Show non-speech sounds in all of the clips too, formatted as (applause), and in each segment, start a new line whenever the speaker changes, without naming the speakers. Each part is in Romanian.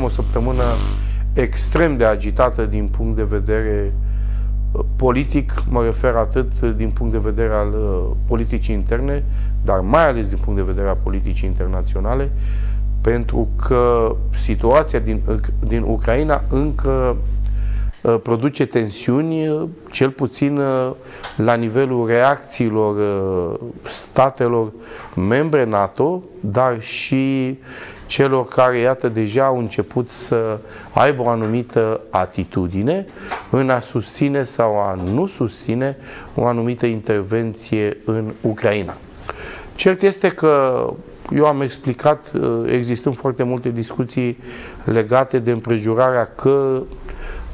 Încheiem o săptămână extrem de agitată din punct de vedere uh, politic, mă refer atât din punct de vedere al uh, politicii interne, dar mai ales din punct de vedere al politicii internaționale, pentru că situația din, din Ucraina încă uh, produce tensiuni, cel puțin la nivelul reacțiilor statelor membre NATO, dar și celor care, iată, deja au început să aibă o anumită atitudine în a susține sau a nu susține o anumită intervenție în Ucraina. Cert este că eu am explicat, uh, existând foarte multe discuții legate de împrejurarea că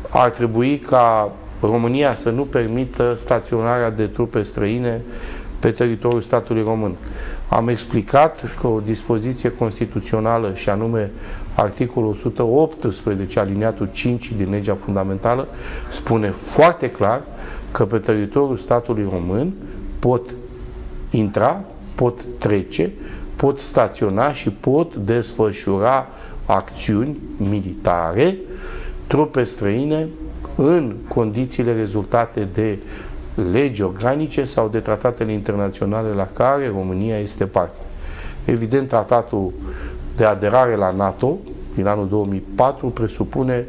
ar trebui ca România să nu permită staționarea de trupe străine pe teritoriul statului român. Am explicat că o dispoziție constituțională, și anume articolul 118, aliniatul 5 din legea fundamentală, spune foarte clar că pe teritoriul statului român pot intra, pot trece, pot staționa și pot desfășura acțiuni militare, trupe străine, în condițiile rezultate de legi organice sau de tratatele internaționale la care România este parte. Evident, tratatul de aderare la NATO din anul 2004 presupune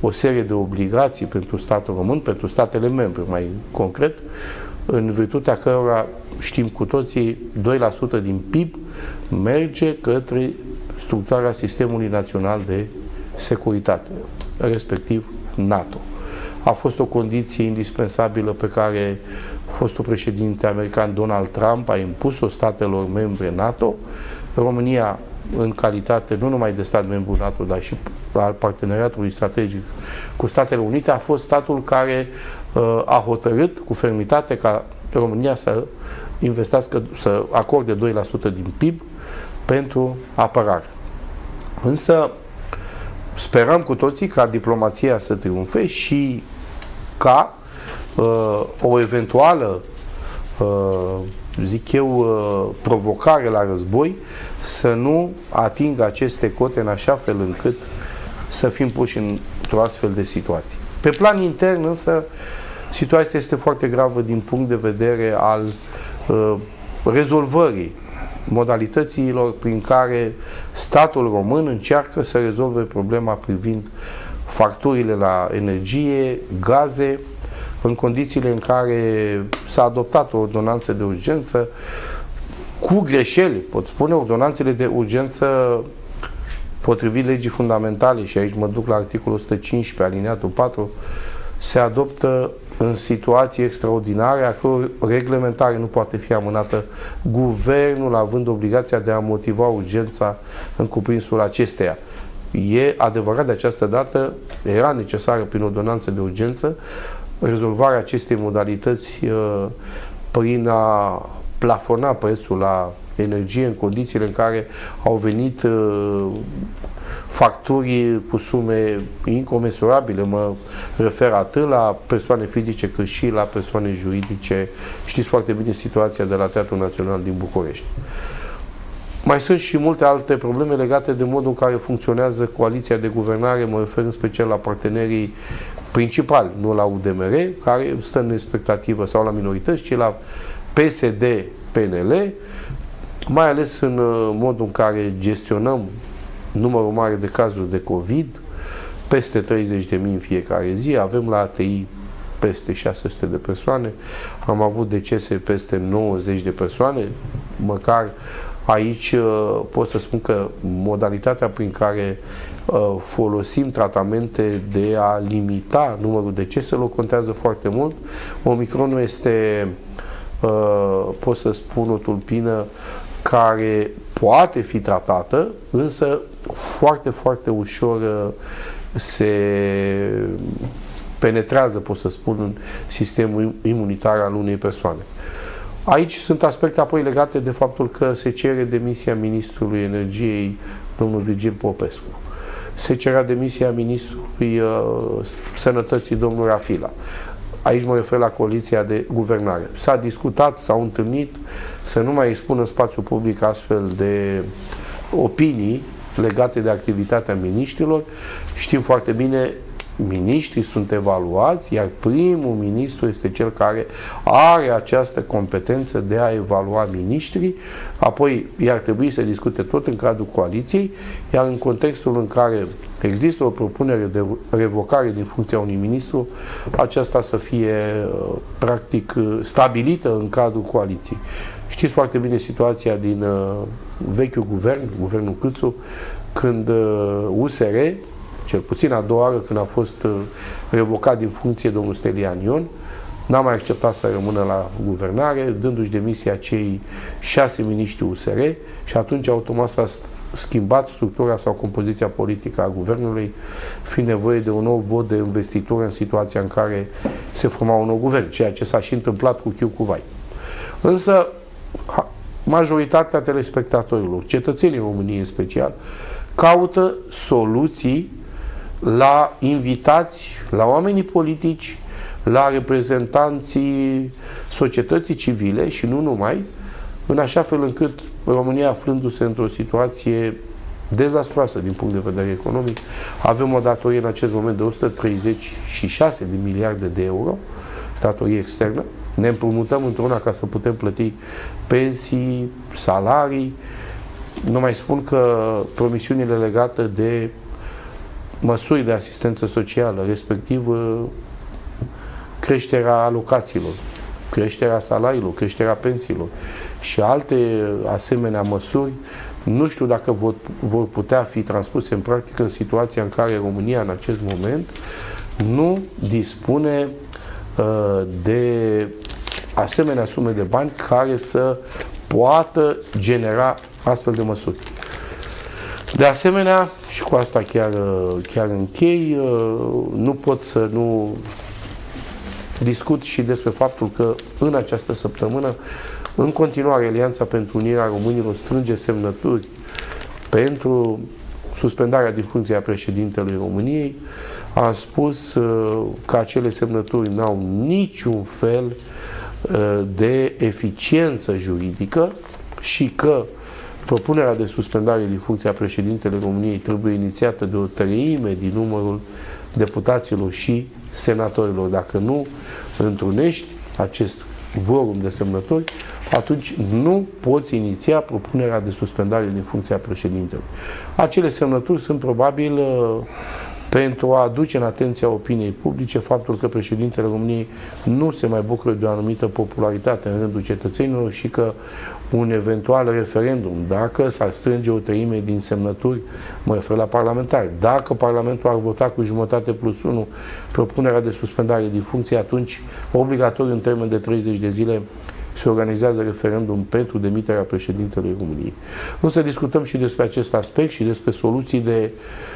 o serie de obligații pentru statul român, pentru statele membre mai concret, în virtutea cărora știm cu toții 2% din PIB merge către structurarea sistemului național de securitate, respectiv NATO a fost o condiție indispensabilă pe care fostul președinte american Donald Trump a impus-o statelor membre NATO. România, în calitate nu numai de stat membru NATO, dar și al parteneriatului strategic cu Statele Unite, a fost statul care uh, a hotărât cu fermitate ca România să investească, să acorde 2% din PIB pentru apărare. Însă sperăm cu toții ca diplomația să triumfe și ca uh, o eventuală, uh, zic eu, uh, provocare la război să nu atingă aceste cote în așa fel încât să fim puși într-o astfel de situație. Pe plan intern însă, situația este foarte gravă din punct de vedere al uh, rezolvării modalităților prin care statul român încearcă să rezolve problema privind facturile la energie, gaze, în condițiile în care s-a adoptat o ordonanță de urgență cu greșeli, pot spune, ordonanțele de urgență potrivit legii fundamentale, și aici mă duc la articolul 115, aliniatul 4, se adoptă în situații extraordinare, a căror reglementare nu poate fi amânată, guvernul având obligația de a motiva urgența în cuprinsul acesteia. E adevărat de această dată, era necesară prin ordonanță de urgență rezolvarea acestei modalități uh, prin a plafona prețul la energie în condițiile în care au venit uh, facturi cu sume incomensurabile. Mă refer atât la persoane fizice cât și la persoane juridice. Știți foarte bine situația de la Teatrul Național din București. Mai sunt și multe alte probleme legate de modul în care funcționează coaliția de guvernare, mă refer în special la partenerii principali, nu la UDMR, care stă în expectativă sau la minorități, ci la PSD, PNL, mai ales în uh, modul în care gestionăm numărul mare de cazuri de COVID, peste 30.000 în fiecare zi, avem la ATI peste 600 de persoane, am avut decese peste 90 de persoane, măcar Aici uh, pot să spun că modalitatea prin care uh, folosim tratamente de a limita numărul deceselor, contează foarte mult. Omicronul este, uh, pot să spun, o tulpină care poate fi tratată, însă foarte, foarte ușor uh, se penetrează, pot să spun, în sistemul imunitar al unei persoane. Aici sunt aspecte apoi legate de faptul că se cere demisia Ministrului Energiei, domnul Virgil Popescu. Se cerea demisia Ministrului uh, Sănătății, domnul Rafila. Aici mă refer la coaliția de guvernare. S-a discutat, s-au întâlnit, să nu mai expun în spațiu public astfel de opinii legate de activitatea miniștrilor. Știm foarte bine Miniștrii sunt evaluați, iar primul ministru este cel care are această competență de a evalua miniștrii, apoi i-ar trebui să discute tot în cadrul coaliției, iar în contextul în care există o propunere de revocare din funcția unui ministru, aceasta să fie uh, practic stabilită în cadrul coaliției. Știți foarte bine situația din uh, vechiul guvern, guvernul Câțu, când uh, USR cel puțin a doua oară când a fost uh, revocat din funcție domnul Stelian Ion, n-a mai acceptat să rămână la guvernare, dându-și demisia cei șase miniștri USR și atunci automat s-a schimbat structura sau compoziția politică a guvernului, fiind nevoie de un nou vot de investitură în situația în care se forma un nou guvern, ceea ce s-a și întâmplat cu Chiu Cuvai. Însă, majoritatea telespectatorilor, cetățenii României în special, caută soluții la invitați, la oamenii politici, la reprezentanții societății civile și nu numai, în așa fel încât România aflându-se într-o situație dezastroasă din punct de vedere economic, avem o datorie în acest moment de 136 de miliarde de euro, datorie externă, ne împrumutăm într-una ca să putem plăti pensii, salarii, nu mai spun că promisiunile legate de măsuri de asistență socială, respectiv uh, creșterea alocațiilor, creșterea salariilor, creșterea pensiilor și alte asemenea măsuri, nu știu dacă vor, vor putea fi transpuse în practică în situația în care România în acest moment nu dispune uh, de asemenea sume de bani care să poată genera astfel de măsuri. De asemenea, și cu asta chiar, chiar închei, nu pot să nu discut și despre faptul că în această săptămână, în continuare, Alianța pentru Unirea Românilor strânge semnături pentru suspendarea din funcția președintelui României. Am spus uh, că acele semnături n-au niciun fel uh, de eficiență juridică și că Propunerea de suspendare din funcția președintele României trebuie inițiată de o treime din numărul deputaților și senatorilor. Dacă nu întrunești acest vorum de semnători, atunci nu poți iniția propunerea de suspendare din funcția președintelui. Acele semnături sunt probabil uh, pentru a aduce în atenția opiniei publice faptul că președintele României nu se mai bucură de o anumită popularitate în rândul cetățenilor și că un eventual referendum, dacă s-ar strânge o treime din semnături, mă refer la parlamentari, dacă Parlamentul ar vota cu jumătate plus 1 propunerea de suspendare din funcție, atunci obligatoriu în termen de 30 de zile se organizează referendum pentru demiterea președintelui României. Nu să discutăm și despre acest aspect și despre soluții de Uh,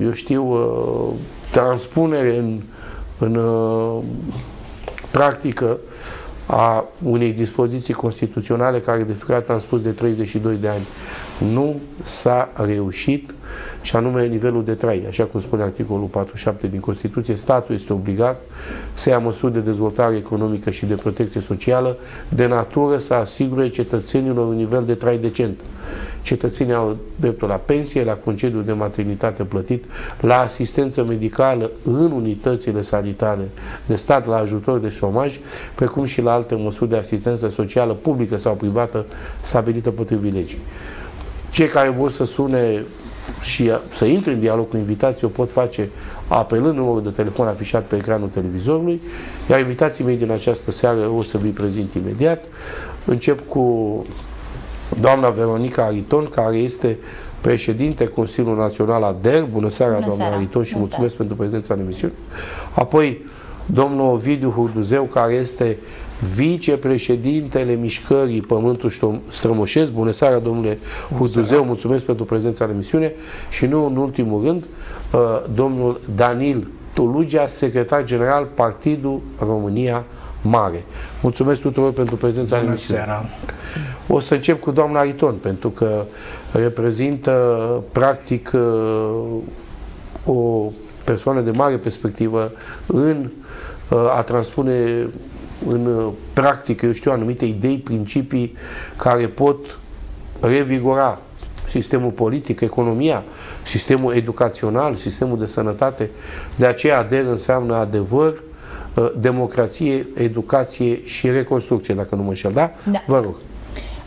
eu știu, uh, transpunere în, în uh, practică a unei dispoziții constituționale care de fiecare am spus de 32 de ani. Nu s-a reușit și anume nivelul de trai. Așa cum spune articolul 47 din Constituție, statul este obligat să ia măsuri de dezvoltare economică și de protecție socială de natură să asigure cetățenilor un nivel de trai decent. Cetățenii au dreptul la pensie, la concediu de maternitate plătit, la asistență medicală în unitățile sanitare de stat, la ajutor de șomaj, precum și la alte măsuri de asistență socială publică sau privată stabilită potrivit legii. Cei care vor să sune și să intre în dialog cu invitații o pot face apelând numărul de telefon afișat pe ecranul televizorului, iar invitații mei din această seară o să vi prezint imediat. Încep cu doamna Veronica Ariton, care este președinte Consiliul Național ADER, bună seara, bună doamna Ariton, și bună mulțumesc seara. pentru prezența în emisiune. Apoi, domnul Ovidiu Hurduzeu, care este vicepreședintele Mișcării Pământul Strămoșesc. Bună seara, domnule Hurduzeu, mulțumesc pentru prezența în emisiune. Și nu în ultimul rând, uh, domnul Danil Tulugea, secretar general Partidul România Mare. Mulțumesc tuturor pentru prezența
Bună
în emisiune.
Seara.
O să încep cu doamna Ariton, pentru că reprezintă practic uh, o persoană de mare perspectivă în uh, a transpune în uh, practică, eu știu, anumite idei, principii care pot revigora sistemul politic, economia, sistemul educațional, sistemul de sănătate. De aceea ADER înseamnă adevăr, democrație, educație și reconstrucție, dacă nu mă înșel. Da?
da.
Vă rog.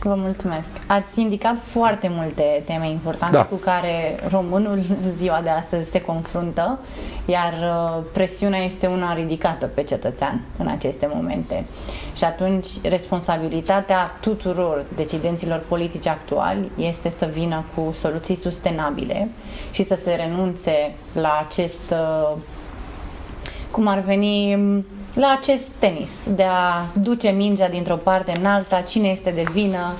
Vă mulțumesc. Ați indicat foarte multe teme importante da. cu care românul în ziua de astăzi se confruntă, iar uh, presiunea este una ridicată pe cetățean în aceste momente. Și atunci responsabilitatea tuturor decidenților politici actuali este să vină cu soluții sustenabile și să se renunțe la acest, uh, cum ar veni, la acest tenis, de a duce mingea dintr-o parte în alta, cine este de vină,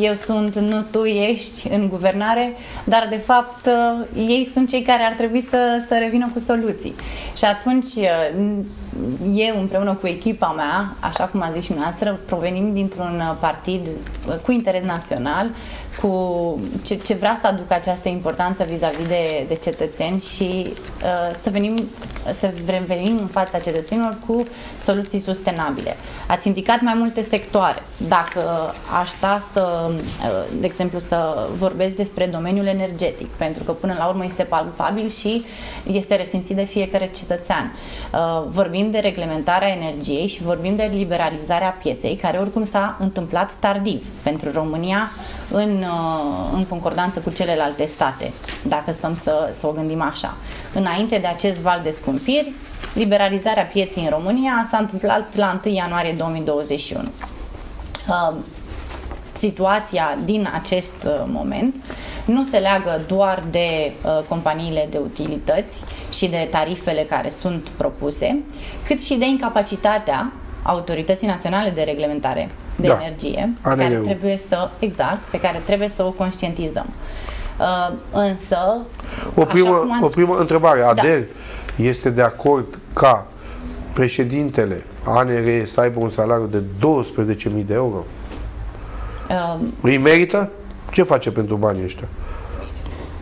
eu sunt, nu tu ești în guvernare, dar de fapt ei sunt cei care ar trebui să, să revină cu soluții. Și atunci eu împreună cu echipa mea, așa cum a zis și noastră, provenim dintr-un partid cu interes național, cu ce, ce vrea să aducă această importanță vis-a-vis -vis de, de cetățeni și uh, să venim să venim în fața cetățenilor cu soluții sustenabile. Ați indicat mai multe sectoare. Dacă aș sta să, uh, de exemplu, să vorbesc despre domeniul energetic, pentru că până la urmă este palpabil și este resimțit de fiecare cetățean. Uh, vorbim de reglementarea energiei și vorbim de liberalizarea pieței, care oricum s-a întâmplat tardiv pentru România în, uh, în concordanță cu celelalte state, dacă stăm să, să o gândim așa. Înainte de acest val de scumpiri, liberalizarea pieții în România s-a întâmplat la 1 ianuarie 2021. Uh, situația din acest uh, moment nu se leagă doar de uh, companiile de utilități și de tarifele care sunt propuse, cât și de incapacitatea Autorității Naționale de Reglementare de da, Energie, pe care trebuie să, exact, pe care trebuie să o conștientizăm. Uh, însă,
o primă, o primă întrebare. Da. ADER este de acord ca președintele ANR să aibă un salariu de 12.000 de euro? Um, Îi merită? Ce face pentru banii ăștia?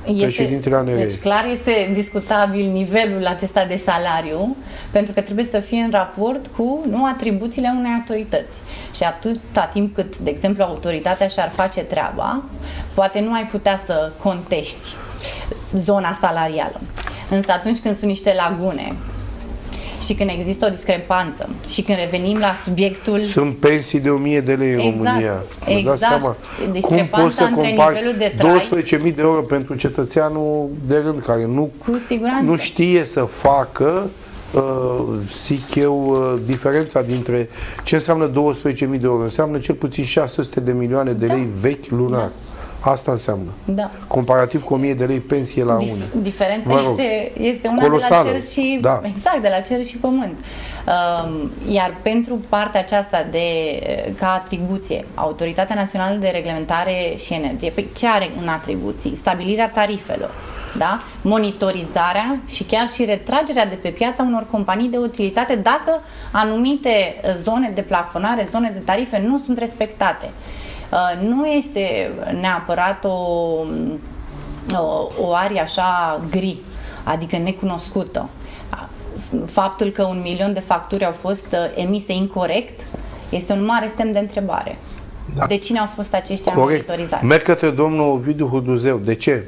Președintele ANR. Deci clar este discutabil nivelul acesta de salariu, pentru că trebuie să fie în raport cu nu atribuțiile unei autorități. Și atâta timp cât, de exemplu, autoritatea și-ar face treaba, poate nu ai putea să contești zona salarială. Însă atunci când sunt niște lagune și când există o discrepanță și când revenim la subiectul...
Sunt pensii de 1000 de lei exact, în România.
Exact. seama
cum poți să compari 12.000 de euro pentru cetățeanul de rând care nu,
Cu
nu știe să facă uh, zic eu, uh, diferența dintre ce înseamnă 12.000 de euro. Înseamnă cel puțin 600 de milioane de da. lei vechi lunar. Da. Asta înseamnă.
Da.
Comparativ cu 1000 de lei pensie la Dif- unul.
Diferența este, este una Colosală. de la cer și da. exact, de la cer și pământ. Um, iar pentru partea aceasta de ca atribuție, Autoritatea Națională de Reglementare și Energie, pe ce are în atribuții? Stabilirea tarifelor. Da? monitorizarea și chiar și retragerea de pe piața unor companii de utilitate dacă anumite zone de plafonare, zone de tarife nu sunt respectate. Uh, nu este neapărat o, o, o arie așa gri, adică necunoscută. Faptul că un milion de facturi au fost uh, emise incorrect este un mare semn de întrebare. Da. De cine au fost aceștia Corect. monitorizați?
Merg către domnul Ovidiu Huduzeu. De ce?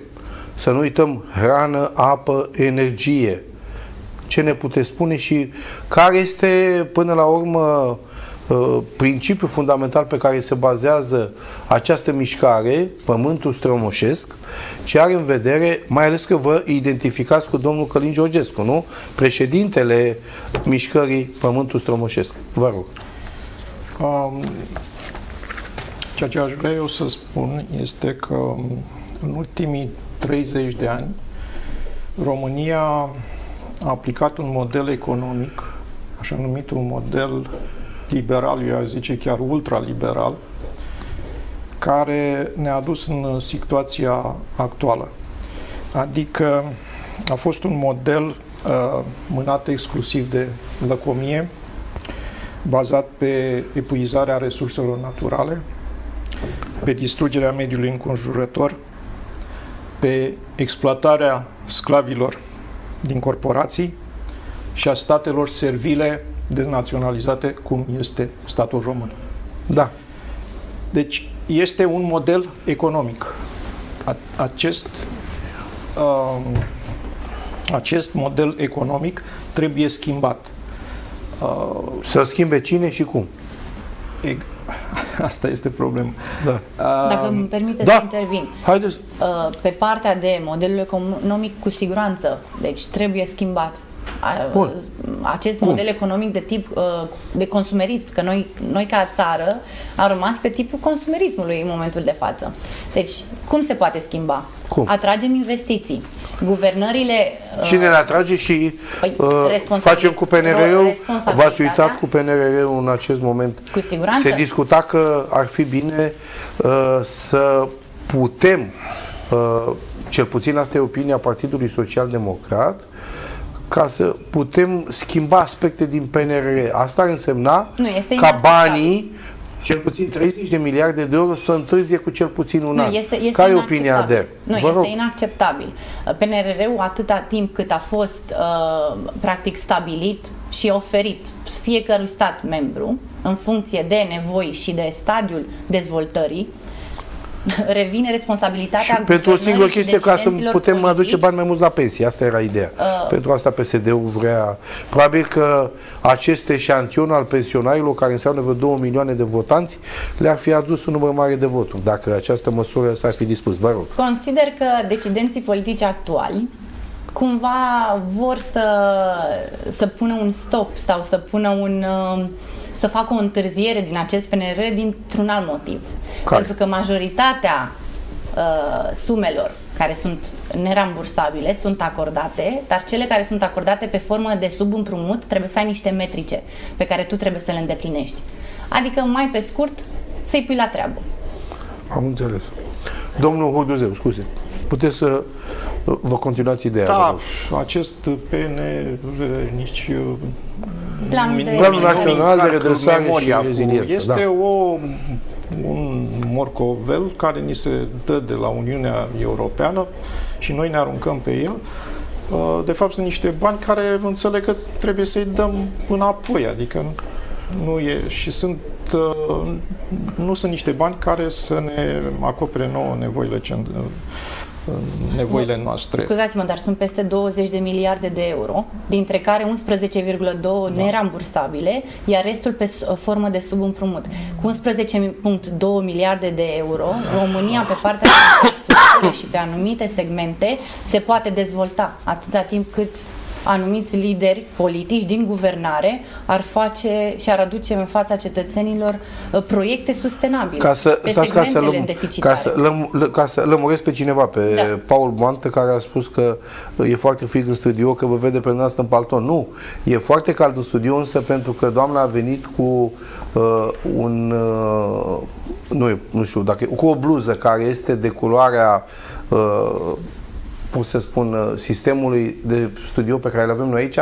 Să nu uităm hrană, apă, energie. Ce ne puteți spune și care este până la urmă Uh, principiul fundamental pe care se bazează această mișcare, Pământul Strămoșesc, ce are în vedere, mai ales că vă identificați cu domnul Călin Georgescu, nu? Președintele mișcării Pământul Strămoșesc. Vă rog. Um,
ceea ce aș vrea eu să spun este că în ultimii 30 de ani, România a aplicat un model economic, așa numit un model liberal, eu aș zice chiar ultraliberal, care ne-a dus în situația actuală. Adică a fost un model uh, mânat exclusiv de lăcomie, bazat pe epuizarea resurselor naturale, pe distrugerea mediului înconjurător, pe exploatarea sclavilor din corporații și a statelor servile denaționalizate, cum este statul român.
Da.
Deci este un model economic. Acest, uh, acest model economic trebuie schimbat.
Uh, Să schimbe cine și cum? (laughs)
Asta este problema.
Da.
Uh, Dacă îmi permite da. să intervin.
Haideți.
Uh, pe partea de modelul economic, cu siguranță, deci trebuie schimbat. Bun. acest Cum? model economic de tip uh, de consumerism, că noi, noi ca țară am rămas pe tipul consumerismului în momentul de față. Deci, cum se poate schimba?
Cum?
Atragem investiții. Guvernările...
Uh, Cine le atrage și păi, uh, facem cu PNR-ul? V-ați uitat cu PNR-ul în acest moment?
Cu siguranță.
Se discuta că ar fi bine uh, să putem, uh, cel puțin asta e opinia Partidului Social Democrat, ca să putem schimba aspecte din PNRR. Asta ar însemna
nu, este
ca banii cel puțin 30 de miliarde de euro să întârzie cu cel puțin un
nu,
an.
Este, este
Care e opinia de?
Nu, Vă este rog. inacceptabil. PNRR-ul atâta timp cât a fost uh, practic stabilit și oferit fiecărui stat membru în funcție de nevoi și de stadiul dezvoltării, (laughs) revine responsabilitatea
și pentru o singură chestie ca să putem politici. aduce bani mai mulți la pensie. Asta era ideea. Uh, pentru asta PSD-ul vrea. Probabil că acest eșantion al pensionarilor, care înseamnă vreo 2 milioane de votanți, le-ar fi adus un număr mare de voturi, dacă această măsură s-ar fi dispus. Vă rog.
Consider că decidenții politici actuali cumva vor să, să pună un stop sau să pună un uh, să facă o întârziere din acest PNR dintr-un alt motiv. Care? Pentru că majoritatea uh, sumelor care sunt nerambursabile sunt acordate, dar cele care sunt acordate pe formă de subîmprumut trebuie să ai niște metrice pe care tu trebuie să le îndeplinești. Adică, mai pe scurt, să-i pui la treabă.
Am înțeles. Domnul Horduzeu, scuze, puteți să vă continuați ideea.
Da, acest PN nici
Planul, de
Planul Național de Redresare și Reziliență.
Este da. o, un morcovel care ni se dă de la Uniunea Europeană și noi ne aruncăm pe el. Uh, de fapt, sunt niște bani care înțeleg că trebuie să-i dăm înapoi, adică nu e și sunt uh, nu sunt niște bani care să ne acopere nouă nevoile nevoile noastre.
Scuzați-mă, dar sunt peste 20 de miliarde de euro, dintre care 11,2 da. nerambursabile, iar restul pe formă de subîmprumut. Cu 11,2 miliarde de euro, România pe partea de (coughs) infrastructură și pe anumite segmente se poate dezvolta atâta timp cât anumiți lideri politici din guvernare ar face și ar aduce în fața cetățenilor uh, proiecte sustenabile
ca să, pe stați, ca să, lăm, ca, să lăm, ca să lămuresc pe cineva, pe da. Paul Moantă, care a spus că e foarte frig în studio, că vă vede pe noastră în palton. Nu, e foarte cald în studio, însă pentru că doamna a venit cu uh, un, uh, nu, nu știu, dacă, cu o bluză care este de culoarea uh, pot să spun, uh, sistemului de studio pe care îl avem noi aici,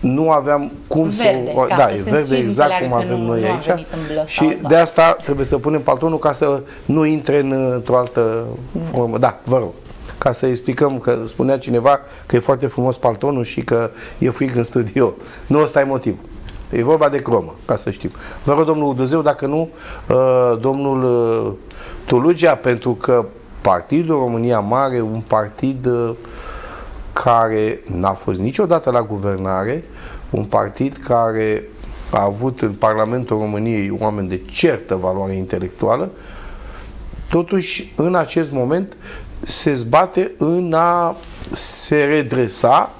nu aveam cum
verde,
să... Da, e verde exact cum avem nu, noi nu aici. Și de asta trebuie să punem paltonul ca să nu intre în, într-o altă formă. Da, vă rog. Ca să explicăm că spunea cineva că e foarte frumos paltonul și că e frig în studio. Nu ăsta e motivul. E vorba de cromă, ca să știm. Vă rog, domnul Uduzeu, dacă nu, uh, domnul uh, Tulugea, pentru că Partidul România Mare, un partid uh, care n-a fost niciodată la guvernare, un partid care a avut în Parlamentul României oameni de certă valoare intelectuală, totuși în acest moment se zbate în a se redresa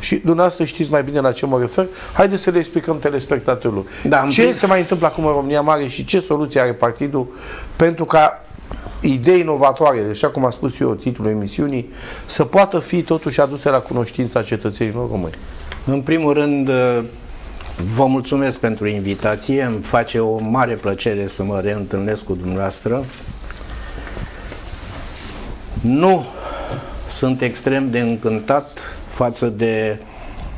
și dumneavoastră știți mai bine la ce mă refer. Haideți să le explicăm telespectatorilor. Da, ce se mai întâmplă acum în România Mare și ce soluție are partidul pentru ca idei inovatoare, așa cum a spus eu titlul emisiunii, să poată fi totuși aduse la cunoștința cetățenilor români?
În primul rând, vă mulțumesc pentru invitație. Îmi face o mare plăcere să mă reîntâlnesc cu dumneavoastră. Nu sunt extrem de încântat față de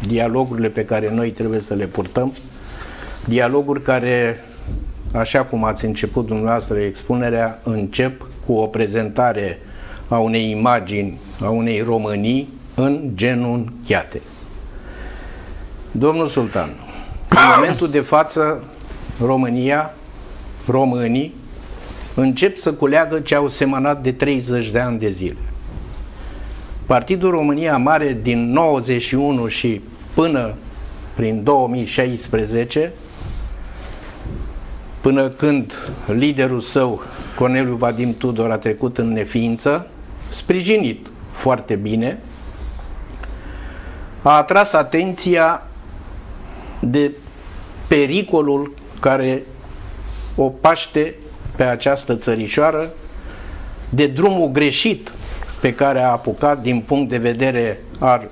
dialogurile pe care noi trebuie să le purtăm, dialoguri care, așa cum ați început dumneavoastră expunerea, încep cu o prezentare a unei imagini, a unei Românii în genunchiate. Domnul Sultan, în (coughs) momentul de față, România, românii, încep să culeagă ce au semănat de 30 de ani de zile. Partidul România Mare din 91 și până prin 2016, până când liderul său, Corneliu Vadim Tudor, a trecut în neființă, sprijinit foarte bine, a atras atenția de pericolul care o paște pe această țărișoară, de drumul greșit pe care a apucat din punct de vedere al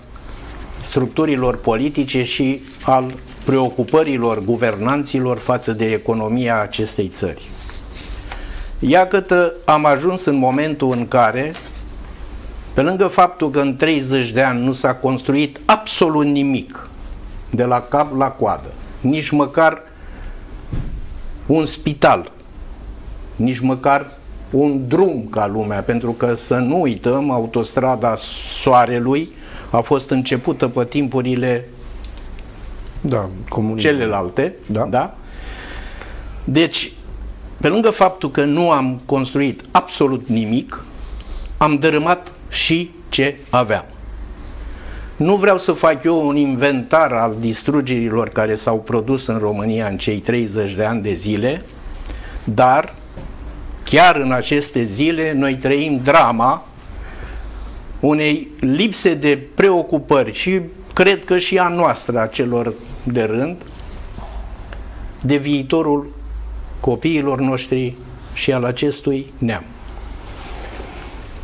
structurilor politice și al preocupărilor guvernanților față de economia acestei țări. Iată am ajuns în momentul în care, pe lângă faptul că în 30 de ani nu s-a construit absolut nimic, de la cap la coadă, nici măcar un spital, nici măcar un drum ca lumea, pentru că să nu uităm, autostrada Soarelui a fost începută pe timpurile
da,
celelalte. Da. Da? Deci, pe lângă faptul că nu am construit absolut nimic, am dărâmat și ce aveam. Nu vreau să fac eu un inventar al distrugerilor care s-au produs în România în cei 30 de ani de zile, dar chiar în aceste zile noi trăim drama unei lipse de preocupări și cred că și a noastră, a celor de rând, de viitorul copiilor noștri și al acestui neam.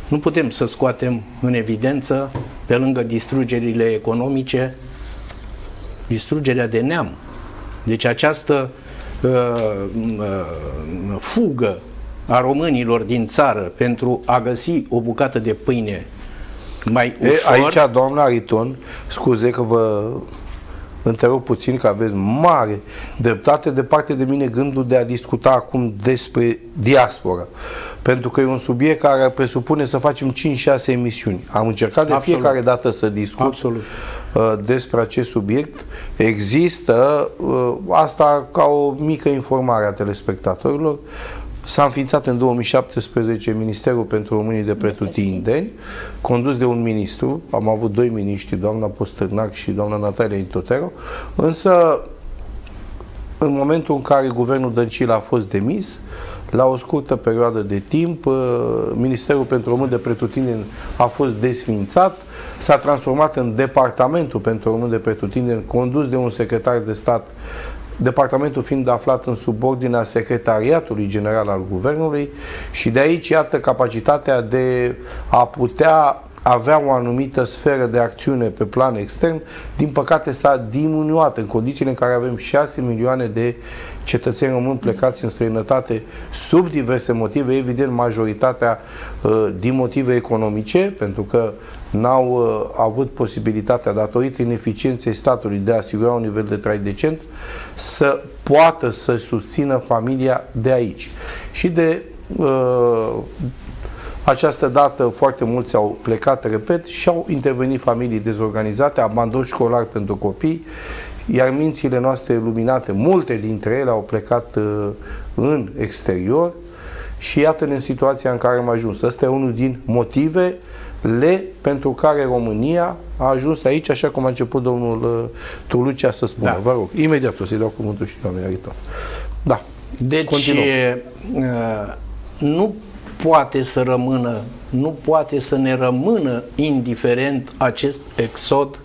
Nu putem să scoatem în evidență, pe lângă distrugerile economice, distrugerea de neam. Deci această uh, uh, fugă a românilor din țară pentru a găsi o bucată de pâine mai ușor... E,
aici, doamna Ariton, scuze că vă întrerup puțin că aveți mare dreptate de parte de mine gândul de a discuta acum despre diaspora. Pentru că e un subiect care presupune să facem 5-6 emisiuni. Am încercat de Absolut. fiecare dată să discut Absolut. Uh, despre acest subiect. Există uh, asta ca o mică informare a telespectatorilor. S-a înființat în 2017 Ministerul pentru Românii de Pretutindeni, condus de un ministru. Am avut doi miniștri, doamna Postârnac și doamna Natalia Intotero, însă în momentul în care guvernul Dăncilă a fost demis, la o scurtă perioadă de timp, uh, Ministerul pentru Români de Pretutindeni a fost desfințat, s-a transformat în Departamentul pentru Români de Pretutindeni, condus de un secretar de stat departamentul fiind aflat în subordinea Secretariatului General al Guvernului și de aici, iată, capacitatea de a putea avea o anumită sferă de acțiune pe plan extern, din păcate s-a diminuat în condițiile în care avem 6 milioane de cetățeni români plecați în străinătate sub diverse motive, evident majoritatea uh, din motive economice, pentru că n-au uh, avut posibilitatea, datorită ineficienței statului de a asigura un nivel de trai decent, să poată să susțină familia de aici. Și de uh, această dată foarte mulți au plecat, repet, și au intervenit familii dezorganizate, abandon școlar pentru copii, iar mințile noastre luminate, multe dintre ele au plecat uh, în exterior și iată-ne în situația în care am ajuns. Ăsta e unul din motive le pentru care România a ajuns aici, așa cum a început domnul uh, Tulucea să spună. Da. Vă rog, imediat o să-i dau cuvântul și doamnei Ariton. Da.
Deci, uh, nu poate să rămână, nu poate să ne rămână indiferent acest exod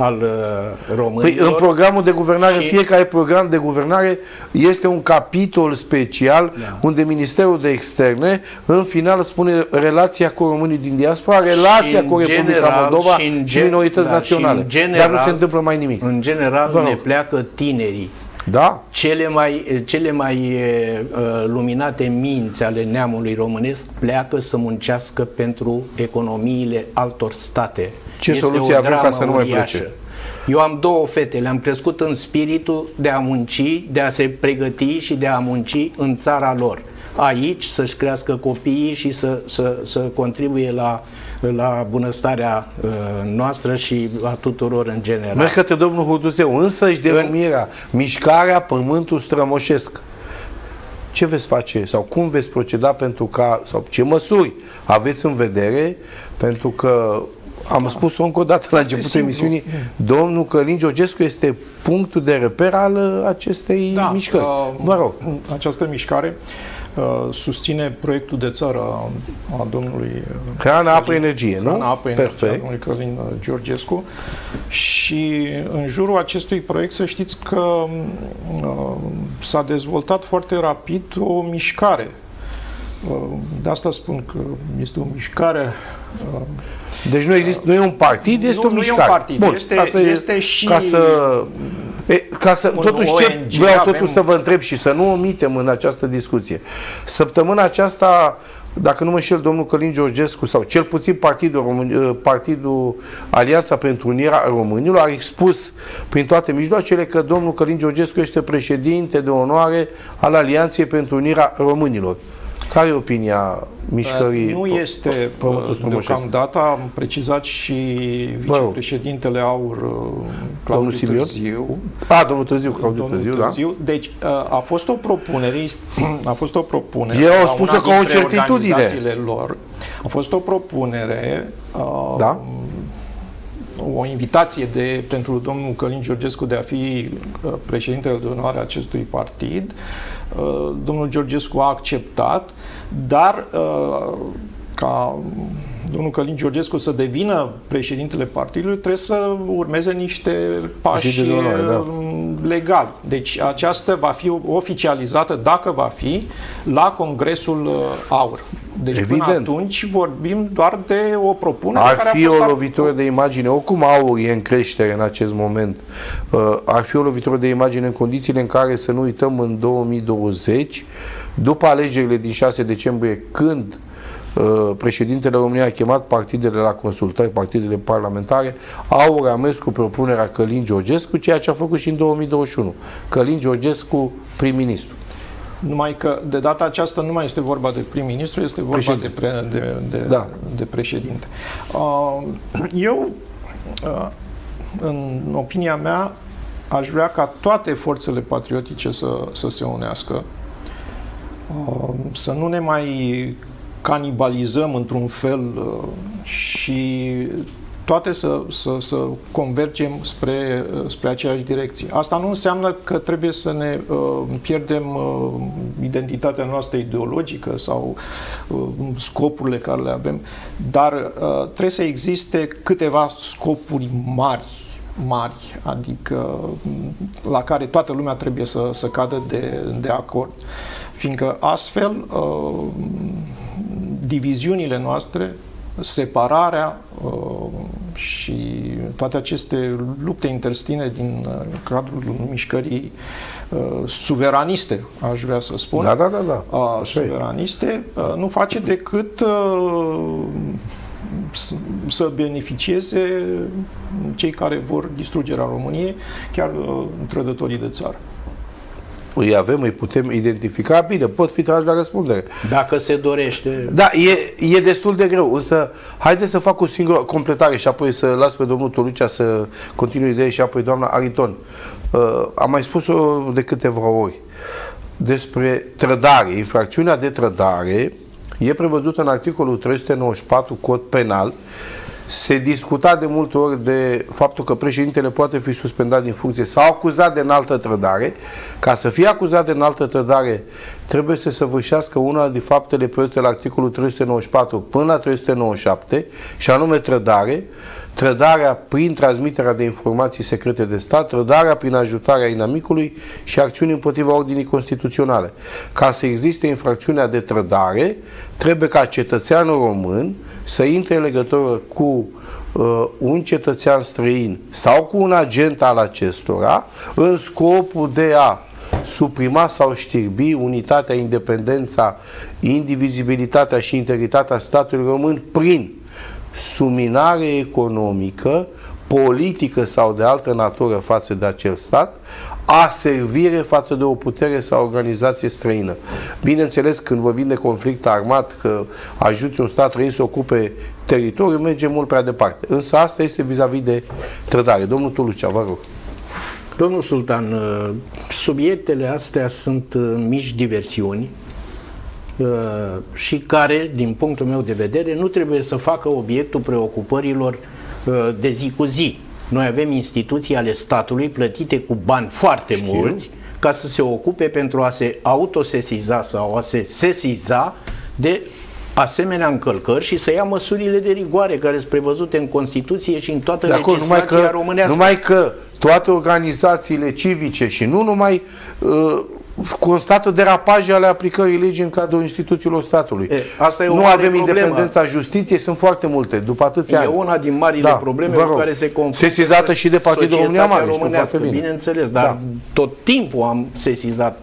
al uh, românilor.
Păi în programul de guvernare, și... fiecare program de guvernare este un capitol special da. unde Ministerul de Externe în final spune relația cu românii din diaspora, relația cu Republica general, Moldova și, și minorități da, naționale. General, Dar nu se întâmplă mai nimic.
În general ne pleacă tinerii
da?
Cele mai, cele mai uh, luminate minți ale neamului românesc pleacă să muncească pentru economiile altor state.
Ce este soluție avem ca să nu mai plece?
Eu am două fete, le-am crescut în spiritul de a munci, de a se pregăti și de a munci în țara lor. Aici să-și crească copiii și să, să, să contribuie la la bunăstarea uh, noastră și a tuturor în general.
Merg către domnul Hurduzeu, însăși denumirea, mișcarea Pământul Strămoșesc. Ce veți face sau cum veți proceda pentru ca, sau ce măsuri aveți în vedere pentru că am spus-o încă o dată la începutul emisiunii, domnul Călin Georgescu este punctul de reper al uh, acestei da, mișcări. Uh, Vă rog.
Această mișcare uh, susține proiectul de țară a, a domnului uh,
Hrana, apă, energie, nu?
Hrana, apă, energie, Perfect. domnului Călin uh, Georgescu și în jurul acestui proiect să știți că uh, s-a dezvoltat foarte rapid o mișcare de asta spun că este o mișcare
deci nu există, nu e un partid, este
nu,
o mișcare. Nu e un
partid, Bun, este, ca să, este și
ca să, e, ca să totuși ce vreau avem... totuși să vă întreb și să nu omitem în această discuție. Săptămâna aceasta dacă nu mă înșel, domnul Călin Georgescu sau cel puțin Partidul, Român, ă, Partidul Alianța pentru Unirea Românilor a expus prin toate mijloacele că domnul Călin Georgescu este președinte de onoare al Alianței pentru Unirea Românilor. Care e opinia mișcării?
Nu este deocamdată, am precizat și vicepreședintele AUR, uh, Claudiu Târziu.
A, domnul Târziu, Claudiu Târziu, da. Târziu.
Deci uh, a fost o propunere, (clears throat) a fost o propunere.
Ei au spus că o certitudine.
lor. A fost o propunere
uh, da?
o invitație de, pentru domnul Călin Georgescu de a fi președintele de onoare a acestui partid. Domnul Georgescu a acceptat dar uh, ca domnul Călin Georgescu să devină președintele partidului, trebuie să urmeze niște pași de onoare, da. legali. Deci aceasta va fi oficializată, dacă va fi, la Congresul uh, AUR. Deci Evident. până atunci vorbim doar de o propunere
Ar
care
fi
a fost
o lovitură de imagine, oricum AUR e în creștere în acest moment. Uh, ar fi o lovitură de imagine în condițiile în care, să nu uităm, în 2020 după alegerile din 6 decembrie, când uh, președintele României a chemat partidele la consultări, partidele parlamentare, au rămas cu propunerea Călin Georgescu, ceea ce a făcut și în 2021. Călin Georgescu, prim-ministru.
Numai că de data aceasta nu mai este vorba de prim-ministru, este vorba președinte. de, pre, de, de, da. de președinte. Uh, eu, uh, în opinia mea, aș vrea ca toate forțele patriotice să, să se unească Um, să nu ne mai canibalizăm într-un fel uh, și toate să, să, să convergem spre, uh, spre aceeași direcție. Asta nu înseamnă că trebuie să ne uh, pierdem uh, identitatea noastră ideologică sau uh, scopurile care le avem, dar uh, trebuie să existe câteva scopuri mari mari, adică la care toată lumea trebuie să, să cadă de, de acord. Uh, fiindcă astfel uh, diviziunile noastre, separarea uh, și toate aceste lupte interstine din uh, cadrul mișcării suveraniste, aș vrea să spun,
da, da, da, da.
suveraniste, nu face decât să beneficieze cei care vor distrugerea României, chiar trădătorii de țară
îi avem, îi putem identifica, bine, pot fi trași la răspundere.
Dacă se dorește.
Da, e, e destul de greu, însă haideți să fac o singură completare și apoi să las pe domnul Tolucea să continue ideea și apoi doamna Ariton. Uh, am mai spus-o de câteva ori despre trădare. Infracțiunea de trădare e prevăzută în articolul 394 cod penal se discuta de multe ori de faptul că președintele poate fi suspendat din funcție sau acuzat de înaltă trădare. Ca să fie acuzat de înaltă trădare, trebuie să săvârșească una din faptele prevăzute la articolul 394 până la 397, și anume trădare, trădarea prin transmiterea de informații secrete de stat, trădarea prin ajutarea inamicului și acțiuni împotriva ordinii constituționale. Ca să existe infracțiunea de trădare, trebuie ca cetățeanul român să intre în legătură cu uh, un cetățean străin sau cu un agent al acestora în scopul de a suprima sau știrbi unitatea, independența, indivizibilitatea și integritatea statului român prin suminare economică, politică sau de altă natură față de acel stat, a servire față de o putere sau organizație străină. Bineînțeles, când vorbim de conflict armat, că ajuți un stat străin să ocupe teritoriul, merge mult prea departe. Însă asta este vis-a-vis -vis de trădare. Domnul Tulucea, vă rog.
Domnul Sultan, uh, subiectele astea sunt uh, mici diversiuni uh, și care, din punctul meu de vedere, nu trebuie să facă obiectul preocupărilor de zi cu zi. Noi avem instituții ale statului plătite cu bani foarte Știu. mulți ca să se ocupe pentru a se autosesiza sau a se sesiza de asemenea încălcări și să ia măsurile de rigoare care sunt prevăzute în Constituție și în toată de acord, legislația numai că, românească.
Numai că toate organizațiile civice și nu numai uh, constată derapaje ale aplicării legii în cadrul instituțiilor statului. E,
asta e
o nu avem problemă. independența justiției, sunt foarte multe, după atâția
e ani. E una din marile da, probleme cu care se confruntă
Sesizată și de Partidul România Mare,
românească, bine. bineînțeles, dar da. tot timpul am sesizat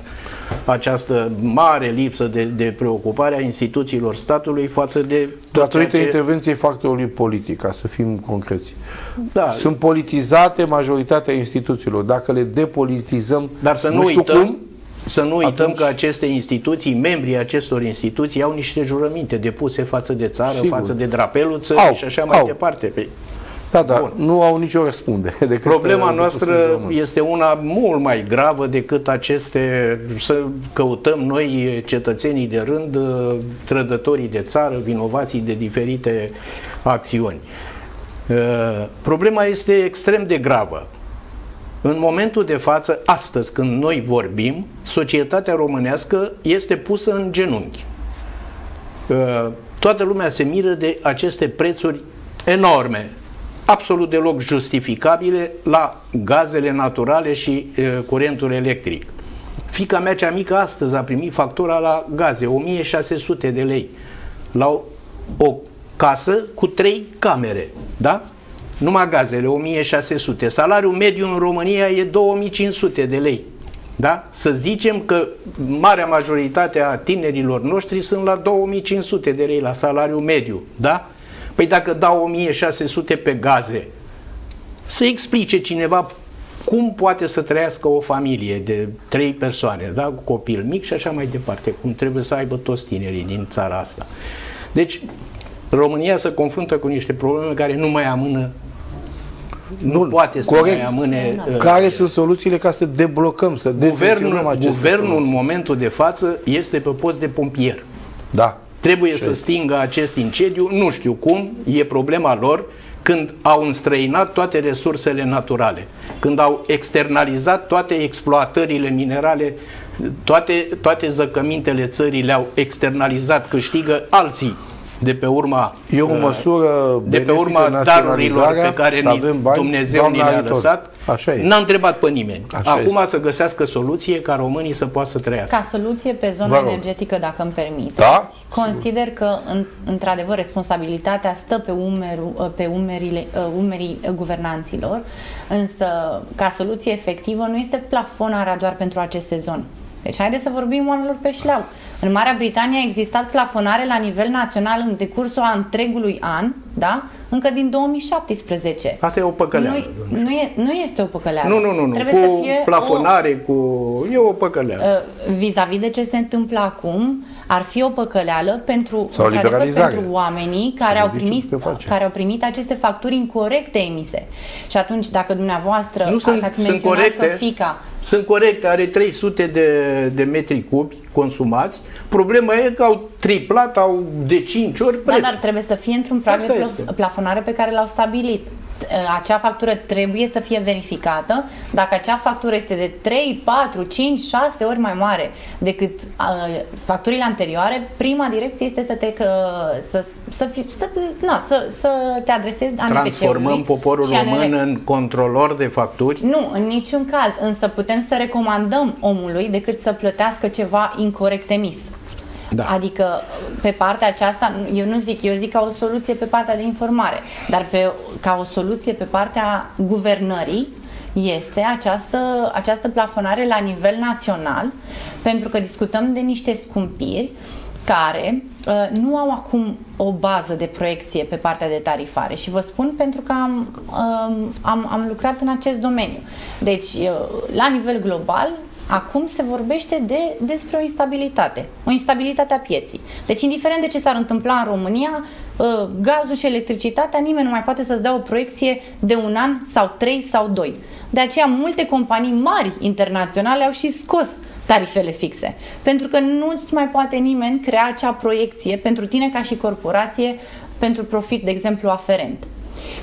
această mare lipsă de, de preocupare a instituțiilor statului față de...
Datorită ce... intervenției factorului politic, ca să fim concreți. Da. Sunt politizate majoritatea instituțiilor. Dacă le depolitizăm,
Dar să nu, nu știu uităm, cum, să nu uităm atunci... că aceste instituții, membrii acestor instituții au niște jurăminte depuse față de țară, Sigur. față de drapelul țării au, și așa au. mai departe. Pe...
Da, da, Bun. nu au nicio răspunde. (laughs)
Decât Problema uh, noastră este una mult mai gravă decât aceste, să căutăm noi cetățenii de rând, uh, trădătorii de țară, vinovații de diferite acțiuni. Uh, problema este extrem de gravă. În momentul de față, astăzi, când noi vorbim, societatea românească este pusă în genunchi. Toată lumea se miră de aceste prețuri enorme absolut deloc justificabile la gazele naturale și e, curentul electric. Fica mea cea mică astăzi a primit factura la gaze, 1600 de lei, la o, o casă cu trei camere, da? Numai gazele, 1600. Salariul mediu în România e 2500 de lei. Da? Să zicem că marea majoritate a tinerilor noștri sunt la 2500 de lei la salariul mediu. Da? Păi dacă dau 1600 pe gaze, să explice cineva cum poate să trăiască o familie de trei persoane, da? cu copil mic și așa mai departe, cum trebuie să aibă toți tinerii din țara asta. Deci, România se confruntă cu niște probleme care nu mai amână nu Bun, poate să corect. mai amâne.
Uh, care sunt soluțiile ca să deblocăm, să
Guvernul, guvernul în momentul de față este pe post de pompier.
Da.
Trebuie Ce? să stingă acest incendiu, nu știu cum, e problema lor, când au înstrăinat toate resursele naturale, când au externalizat toate exploatările minerale, toate, toate zăcămintele țării le-au externalizat, câștigă alții de pe urma
e o măsură
de pe urma darurilor pe care ni, bani, Dumnezeu ni le-a lăsat.
Așa e.
N-a întrebat pe nimeni. Așa Acum este. să găsească soluție ca românii să poată să trăiască.
Ca soluție pe zona energetică, dacă îmi permiteți, da? consider că în, într-adevăr responsabilitatea stă pe, umerul, pe umerile, umerii guvernanților, însă ca soluție efectivă nu este plafonarea doar pentru acest sezon. Deci haideți să vorbim oamenilor pe șleau. În Marea Britanie a existat plafonare la nivel național în decursul a întregului an, da? Încă din 2017.
Asta e o păcăleală.
Nu, nu, e, nu este o păcăleală.
Nu, nu, nu. nu. Trebuie cu să fie plafonare, o, cu... E o păcăleală.
Uh, vis-a-vis de ce se întâmplă acum, ar fi o păcăleală pentru, pentru oamenii care au, primit, care au primit aceste facturi incorrecte emise. Și atunci, dacă dumneavoastră
nu sunt, ați sunt corecte, că fica... Sunt corecte, are 300 de, de metri cubi consumați. Problema e că au triplat, au de 5 ori preț.
Da, dar trebuie să fie într-un prag de plafonare pe care l-au stabilit. acea factură trebuie să fie verificată. Dacă acea factură este de 3, 4, 5, 6 ori mai mare decât uh, facturile anterioare, prima direcție este să te, uh, să, să, fi, să, na, să, să te adresezi ANPC-ului.
Transformăm poporul român în controlor de facturi?
Nu, în niciun caz. Însă putem să recomandăm omului decât să plătească ceva incorrect emis. Da. Adică pe partea aceasta, eu nu zic, eu zic ca o soluție pe partea de informare, dar pe, ca o soluție pe partea guvernării este această, această plafonare la nivel național, pentru că discutăm de niște scumpiri care uh, nu au acum o bază de proiecție pe partea de tarifare și vă spun pentru că am, uh, am, am lucrat în acest domeniu. Deci, uh, la nivel global, Acum se vorbește de, despre o instabilitate, o instabilitate a pieții. Deci, indiferent de ce s-ar întâmpla în România, ă, gazul și electricitatea, nimeni nu mai poate să-ți dea o proiecție de un an sau trei sau doi. De aceea, multe companii mari internaționale au și scos tarifele fixe. Pentru că nu mai poate nimeni crea acea proiecție pentru tine ca și corporație pentru profit, de exemplu, aferent.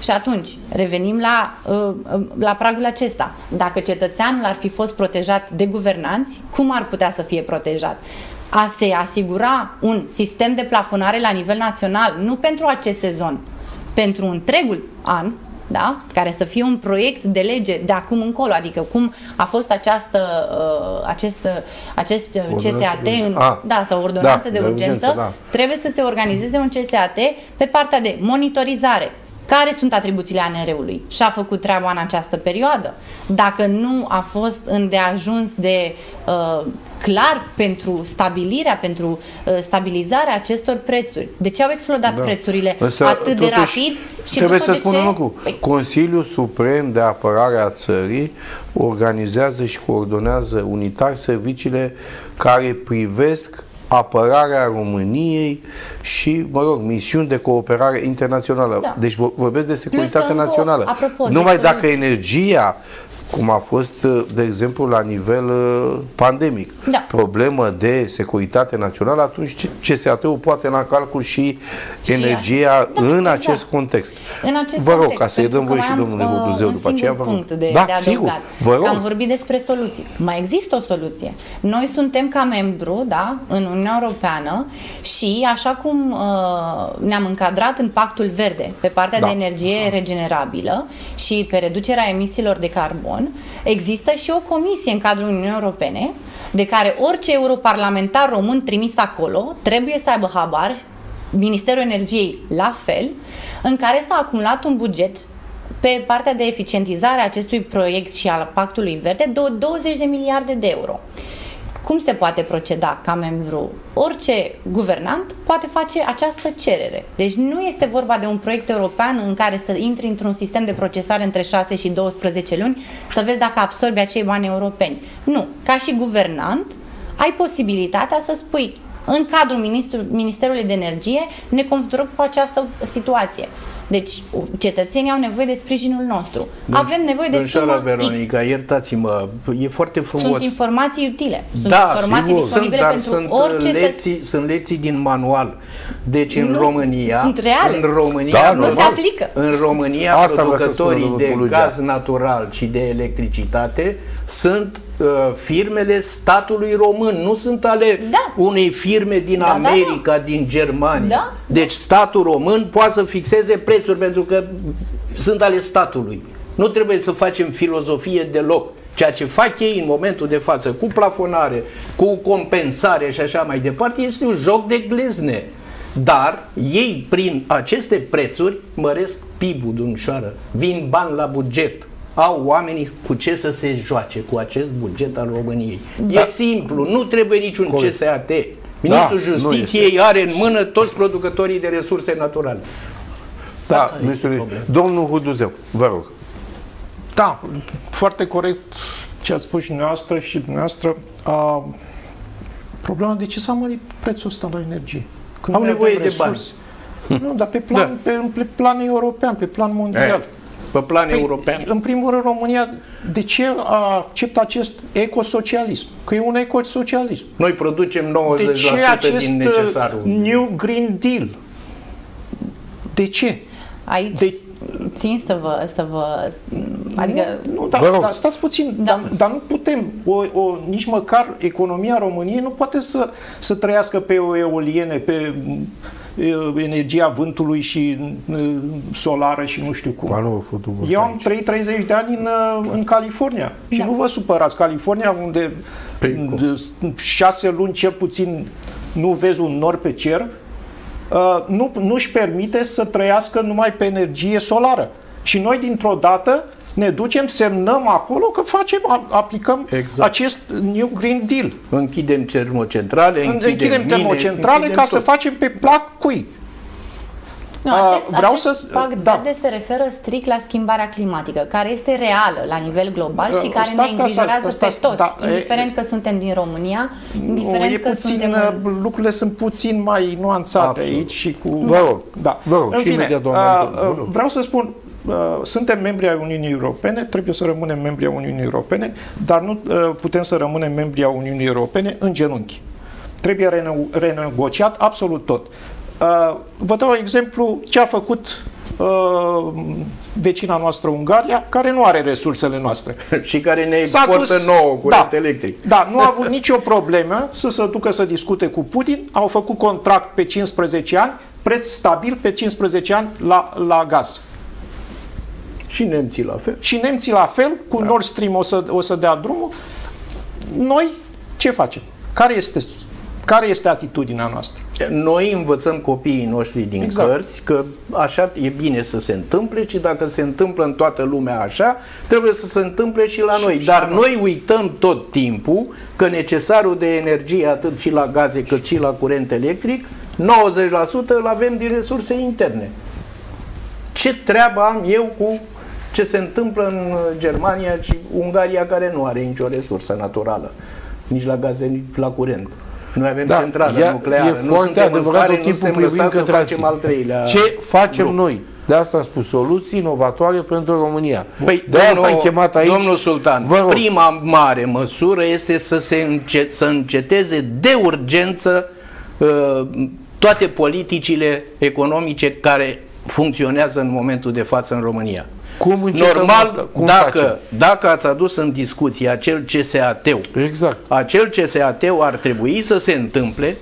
Și atunci, revenim la, uh, la pragul acesta. Dacă cetățeanul ar fi fost protejat de guvernanți, cum ar putea să fie protejat? A se asigura un sistem de plafonare la nivel național, nu pentru acest sezon, pentru întregul an, da? care să fie un proiect de lege de acum încolo, adică cum a fost această, uh, acest, acest CSAT, în, a, da, sau ordonanță da, de urgență, de urgență da. trebuie să se organizeze un CSAT pe partea de monitorizare, care sunt atribuțiile ANR-ului? Și-a făcut treaba în această perioadă? Dacă nu a fost îndeajuns de uh, clar pentru stabilirea, pentru uh, stabilizarea acestor prețuri. De ce au explodat da. prețurile Însă, atât de rapid?
Și trebuie să spun un lucru. Păi... Consiliul Suprem de Apărare a Țării organizează și coordonează unitar serviciile care privesc apărarea României și, mă rog, misiuni de cooperare internațională. Da. Deci vorbesc de securitate națională. Apropo, Numai dacă energia cum a fost, de exemplu, la nivel uh, pandemic. Da. Problemă de securitate națională, atunci CSAT-ul poate la calcul și, și energia da, în exact. acest context.
În acest
vă rog,
context,
ca să-i dăm voi și domnului Huduzeu după aceea. Vă
punct de, da, de sigur, vă rog. am vorbit despre soluții. Mai există o soluție. Noi suntem ca membru da, în Uniunea Europeană și așa cum uh, ne-am încadrat în pactul verde pe partea da. de energie regenerabilă și pe reducerea emisiilor de carbon, Comun, există și o comisie în cadrul Uniunii Europene de care orice europarlamentar român trimis acolo trebuie să aibă habar, Ministerul Energiei la fel, în care s-a acumulat un buget pe partea de eficientizare a acestui proiect și al Pactului Verde de 20 de miliarde de euro. Cum se poate proceda ca membru? Orice guvernant poate face această cerere. Deci nu este vorba de un proiect european în care să intri într-un sistem de procesare între 6 și 12 luni să vezi dacă absorbi acei bani europeni. Nu. Ca și guvernant, ai posibilitatea să spui în cadrul Ministerului de Energie ne confruntăm cu această situație. Deci, cetățenii au nevoie de sprijinul nostru. Deci, Avem nevoie de sumă
Veronica, X. iertați-mă, e foarte frumos.
Sunt informații utile. Sunt
da,
informații sigur. disponibile
sunt,
pentru
sunt
orice
lecții, sunt lecții din manual. Deci, în nu, România,
sunt reale.
în România, da,
nu se aplică.
În România, Asta producătorii de gaz natural și de electricitate sunt uh, firmele statului român, nu sunt ale da. unei firme din da, America, da, da. din Germania. Da. Deci statul român poate să fixeze prețuri pentru că sunt ale statului. Nu trebuie să facem filozofie deloc. Ceea ce fac ei în momentul de față cu plafonare, cu compensare și așa mai departe, este un joc de glezne. Dar ei, prin aceste prețuri, măresc PIB-ul, domnișoară. Vin bani la buget au oamenii cu ce să se joace cu acest buget al României. Da. E simplu, nu trebuie niciun Corect. CSAT. Ministrul da, Justiției are în mână toți producătorii de resurse naturale.
Da, ministrul. Domnul Huduzeu, vă rog.
Da, foarte corect ce ați spus și dumneavoastră și dumneavoastră. A, problema de ce s-a mărit prețul ăsta la energie?
Când Au nevoie de bani.
Nu, dar pe plan, da. pe, pe plan european, pe plan mondial. E
pe plan păi, european.
În primul rând, România, de ce acceptă acest ecosocialism? Că e un ecosocialism.
Noi producem 90% de ce acest din necesarul.
New Green Deal? De ce?
Aici deci, țin să vă, să vă adică...
Nu, nu dar, dar stați puțin, da. dar, dar nu putem, o, o, nici măcar economia României nu poate să, să trăiască pe o eoliene, pe energia vântului și solară și nu știu cum. Eu am trăit 30 de ani în, în California și da. nu vă supărați. California, unde șase luni cel puțin nu vezi un nor pe cer, uh, nu, nu-și permite să trăiască numai pe energie solară. Și noi, dintr-o dată, ne ducem, semnăm acolo că facem, aplicăm exact. acest New Green Deal.
Închidem termocentrale, închidem,
închidem mine, termocentrale închidem ca tot. să facem pe plac cui.
Nu, acest, Vreau acest să, pact da. verde se referă strict la schimbarea climatică, care este reală la nivel global și care sta, ne îngrijorează sta, sta, pe toți, da, indiferent e, că suntem din România, indiferent e
că puțin,
suntem...
În... Lucrurile sunt puțin mai nuanțate Absolut. aici și cu...
Vă rog, da. Vă rog,
în și fine, a, vreau să spun, suntem membri ai Uniunii Europene, trebuie să rămânem membri ai Uniunii Europene, dar nu putem să rămânem membri ai Uniunii Europene în genunchi. Trebuie renegociat absolut tot. Uh, vă dau exemplu ce a făcut uh, vecina noastră Ungaria, care nu are resursele noastre. (laughs)
și care ne exportă dus, nouă curent
da,
electric.
Da, nu a avut nicio problemă să se ducă să discute cu Putin, au făcut contract pe 15 ani, preț stabil pe 15 ani la, la gaz.
Și nemții la fel.
Și nemții la fel, cu da. Nord Stream o să, o să dea drumul. Noi ce facem? Care este care este atitudinea noastră?
Noi învățăm copiii noștri din exact. cărți că așa e bine să se întâmple și dacă se întâmplă în toată lumea așa, trebuie să se întâmple și la și noi. Dar și noi uităm tot timpul că necesarul de energie atât și la gaze cât și la curent electric, 90% îl avem din resurse interne. Ce treabă am eu cu ce se întâmplă în Germania și Ungaria care nu are nicio resursă naturală, nici la gaze, nici la curent. Noi avem da, centrală ea, nucleară, e nu foarte adevărat tot timpul nu suntem să facem al treilea
Ce facem grup. noi? De asta am spus soluții inovatoare pentru România. Păi, de domnul, asta am chemat aici.
Domnul Sultan, prima mare măsură este să se încet, să înceteze de urgență uh, toate politicile economice care funcționează în momentul de față în România.
Cum
Normal,
asta? Cum
dacă, dacă ați adus în discuție acel CSAT-ul,
exact.
acel CSAT-ul ar trebui să se întâmple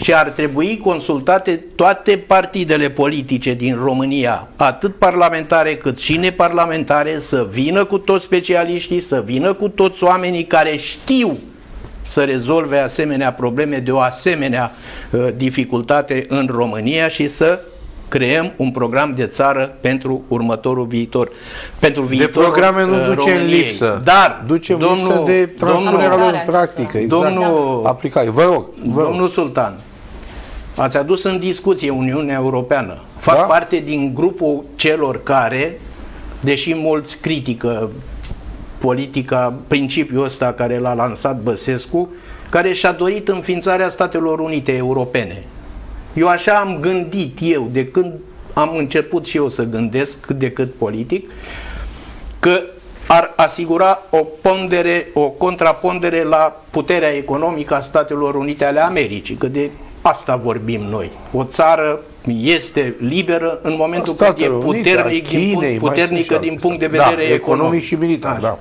și ar trebui consultate toate partidele politice din România, atât parlamentare cât și neparlamentare, să vină cu toți specialiștii, să vină cu toți oamenii care știu să rezolve asemenea probleme de o asemenea uh, dificultate în România și să creăm un program de țară pentru următorul viitor. Pentru viitorul
De programe nu uh, duce în lipsă.
Dar,
ducem domnul, lipsă de transpunerea lor în practică. Exact. Domnul, aplicare. Vă rog, vă
domnul
rog.
Sultan, ați adus în discuție Uniunea Europeană. Fac da? parte din grupul celor care, deși mulți critică politica, principiul ăsta care l-a lansat Băsescu, care și-a dorit înființarea Statelor Unite Europene. Eu așa am gândit eu, de când am început și eu să gândesc cât de cât politic, că ar asigura o pondere, o contrapondere la puterea economică a Statelor Unite ale Americii, că de asta vorbim noi. O țară este liberă în momentul când e puternic, Unite, Chinei, din, puternică din punct de da, vedere da, economic. economic
și militar, da.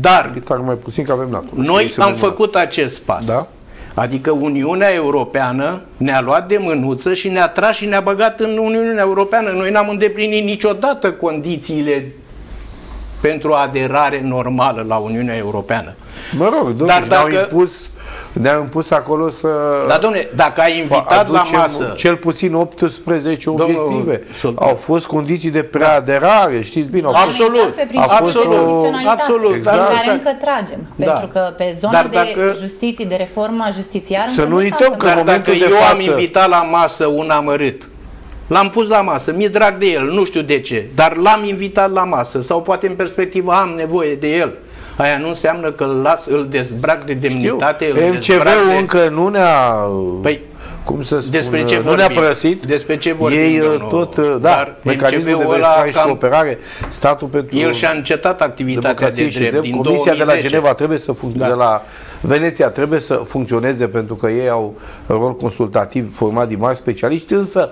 Dar
militar mai puțin că avem NATO.
Noi am făcut acest pas. Da? Adică Uniunea Europeană ne-a luat de mânuță și ne-a tras și ne-a băgat în Uniunea Europeană. Noi n-am îndeplinit niciodată condițiile pentru aderare normală la Uniunea Europeană.
Mă rog, domnule, Dar dacă... ne-au impus ne-am impus acolo să...
Dar, domne, dacă ai invitat la masă...
cel puțin 18 obiective. Au fost condiții de preaderare, știți bine. Au
absolut,
fost,
absolut, absolut.
Exact. Dar care încă tragem. Da. Pentru că pe zona Dar dacă, de justiție, de reformă judiciară...
Să nu uităm că Dar
dacă
eu
față... am invitat la masă un amărât, L-am pus la masă, mi-e drag de el, nu știu de ce, dar l-am invitat la masă sau poate în perspectivă am nevoie de el aia nu înseamnă că îl las, îl dezbrac de demnitate.
Știu. MCV-ul de... încă nu ne-a... Păi, cum să spun, despre ce nu ne-a părăsit.
Despre ce vorbim,
Ei uh, domnul, tot, uh, da, dar mecanismul de verificare și cooperare, statul pentru
El și-a încetat activitatea de drept de, din
Comisia 2010. de la Geneva trebuie să funcționeze, da. de la Veneția trebuie să funcționeze pentru că ei au rol consultativ format din mari specialiști, însă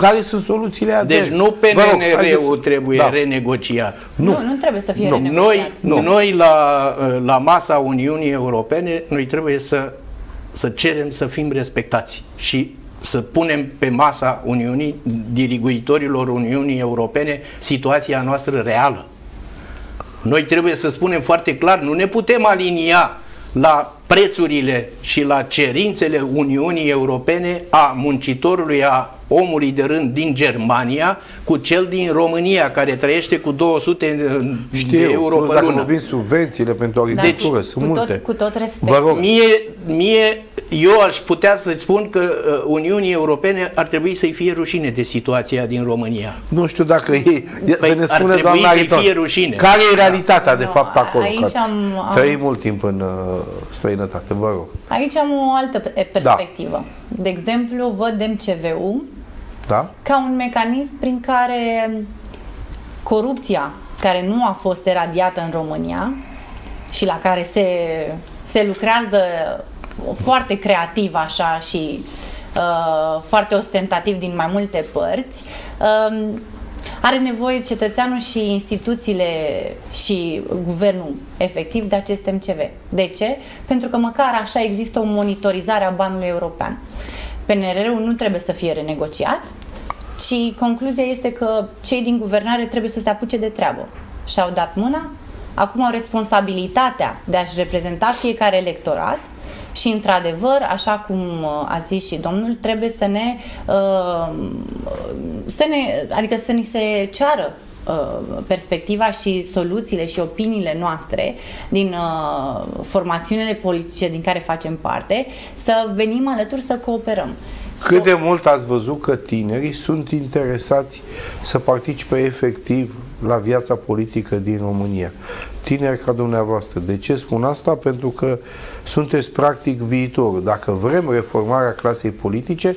Care sunt soluțiile
adevere? Deci nu PNR-ul trebuie da. renegociat.
Nu. nu, nu trebuie să fie
nu.
renegociat.
Noi, nu. noi la, la masa Uniunii Europene, noi trebuie să, să cerem să fim respectați și să punem pe masa Uniunii, diriguitorilor Uniunii Europene, situația noastră reală. Noi trebuie să spunem foarte clar, nu ne putem alinia la prețurile și la cerințele Uniunii Europene a muncitorului, a omului de rând din Germania cu cel din România care trăiește cu 200
Știu,
de euro
pe lună. Știu, subvențiile pentru agricultură, deci, sunt
cu
multe.
Tot, cu tot respect.
Vă rog. Mie, mie, eu aș putea să spun că uh, Uniunii Europene ar trebui să-i fie rușine de situația din România.
Nu știu dacă e,
păi
să ne spună doamna
să fie rușine.
Care e realitatea de
no,
fapt acolo?
Aici am,
am... Trăi mult timp în uh, străinătate, vă rog.
Aici am o altă perspectivă. Da. De exemplu, văd MCV-ul
da?
ca un mecanism prin care corupția care nu a fost eradiată în România și la care se, se lucrează foarte creativ așa și uh, foarte ostentativ din mai multe părți, uh, are nevoie cetățeanul și instituțiile și guvernul efectiv de acest MCV. De ce? Pentru că măcar așa există o monitorizare a banului european. PNR-ul nu trebuie să fie renegociat, ci concluzia este că cei din guvernare trebuie să se apuce de treabă. Și-au dat mâna, acum au responsabilitatea de a-și reprezenta fiecare electorat și, într-adevăr, așa cum uh, a zis și domnul, trebuie să ne, uh, să ne adică să ni se ceară uh, perspectiva și soluțiile și opiniile noastre din formațiunile politice din care facem parte, să venim alături să cooperăm.
Cât de mult ați văzut că tinerii sunt interesați să participe efectiv la viața politică din România? Tineri ca dumneavoastră. De ce spun asta? Pentru că sunteți practic viitorul. Dacă vrem reformarea clasei politice,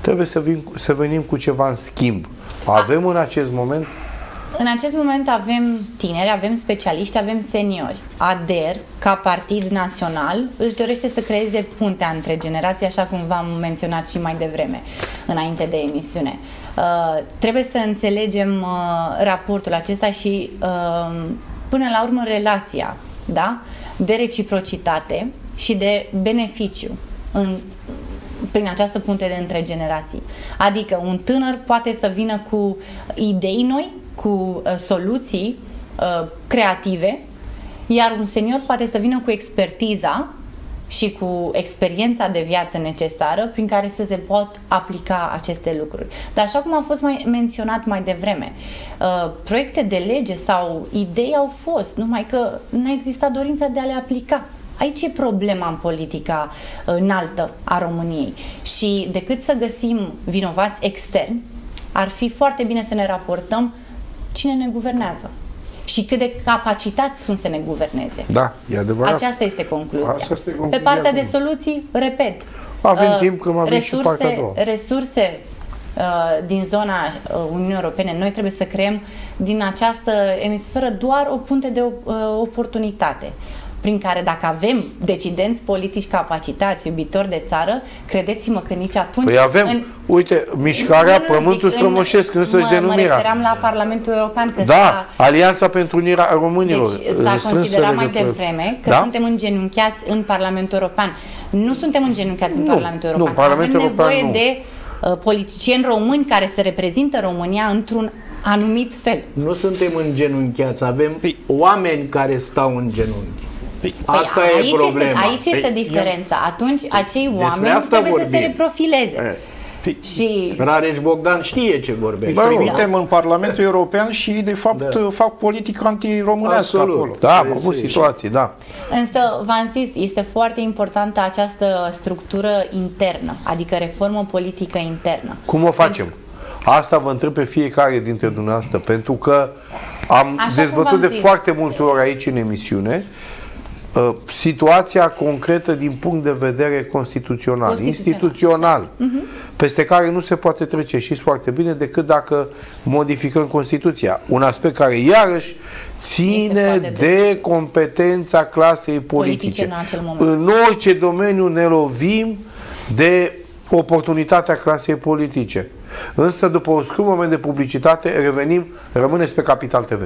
trebuie să, vin, să venim cu ceva în schimb. Avem în acest moment
în acest moment avem tineri, avem specialiști, avem seniori. ADER, ca partid național, își dorește să creeze puntea între generații, așa cum v-am menționat și mai devreme, înainte de emisiune. Uh, trebuie să înțelegem uh, raportul acesta și, uh, până la urmă, relația da? de reciprocitate și de beneficiu în, prin această punte de între generații. Adică un tânăr poate să vină cu idei noi, cu uh, soluții uh, creative, iar un senior poate să vină cu expertiza și cu experiența de viață necesară prin care să se pot aplica aceste lucruri. Dar așa cum a fost mai menționat mai devreme, uh, proiecte de lege sau idei au fost, numai că nu a existat dorința de a le aplica. Aici e problema în politica uh, înaltă a României și decât să găsim vinovați externi, ar fi foarte bine să ne raportăm cine ne guvernează și cât de capacitați sunt să ne guverneze.
Da, e adevărat.
Aceasta este concluzia. Asta este concluzia Pe partea acum. de soluții, repet,
avem uh, timp că mai avem și partea a
doua. Resurse uh, din zona uh, Uniunii Europene, noi trebuie să creăm din această emisferă doar o punte de uh, oportunitate prin care dacă avem decidenți politici capacitați, iubitori de țară, credeți-mă că nici atunci...
Păi avem, în, uite, mișcarea nu, nu, Pământul Strămoșesc, în să-și denumirea. Mă
referam la Parlamentul European. Că
da, Alianța pentru Unirea Românilor.
Deci s-a considerat mai devreme că da? suntem îngenunchiați în Parlamentul European. Nu suntem îngenunchiați în Parlamentul European.
Nu, Parlamentul
avem nevoie
European,
de uh, politicieni români care să reprezintă România într-un anumit fel.
Nu suntem îngenunchiați, avem păi, oameni care stau în genunchi.
Păi, asta păi e problema. Este, aici este păi, diferența. Atunci acei oameni trebuie vorbim. să se reprofileze. E.
Păi, și... Rareș Bogdan știe ce vorbește.
Bă, trimitem da. în Parlamentul European și, de fapt, da. fac politică antiromânească acolo.
Da, am avut situații, da.
Însă, v-am zis, este foarte importantă această structură internă, adică reformă politică internă.
Cum o facem? Pentru... Asta vă întreb pe fiecare dintre dumneavoastră, pentru că am Așa dezbătut de zis. foarte multe ori aici în emisiune Uh, situația concretă din punct de vedere constituțional, constituțional. instituțional, uh-huh. peste care nu se poate trece și foarte bine decât dacă modificăm Constituția. Un aspect care iarăși ține de, de competența clasei politice.
politice
în, în orice domeniu ne lovim de oportunitatea clasei politice. Însă, după un scurt moment de publicitate, revenim, rămâneți pe Capital TV.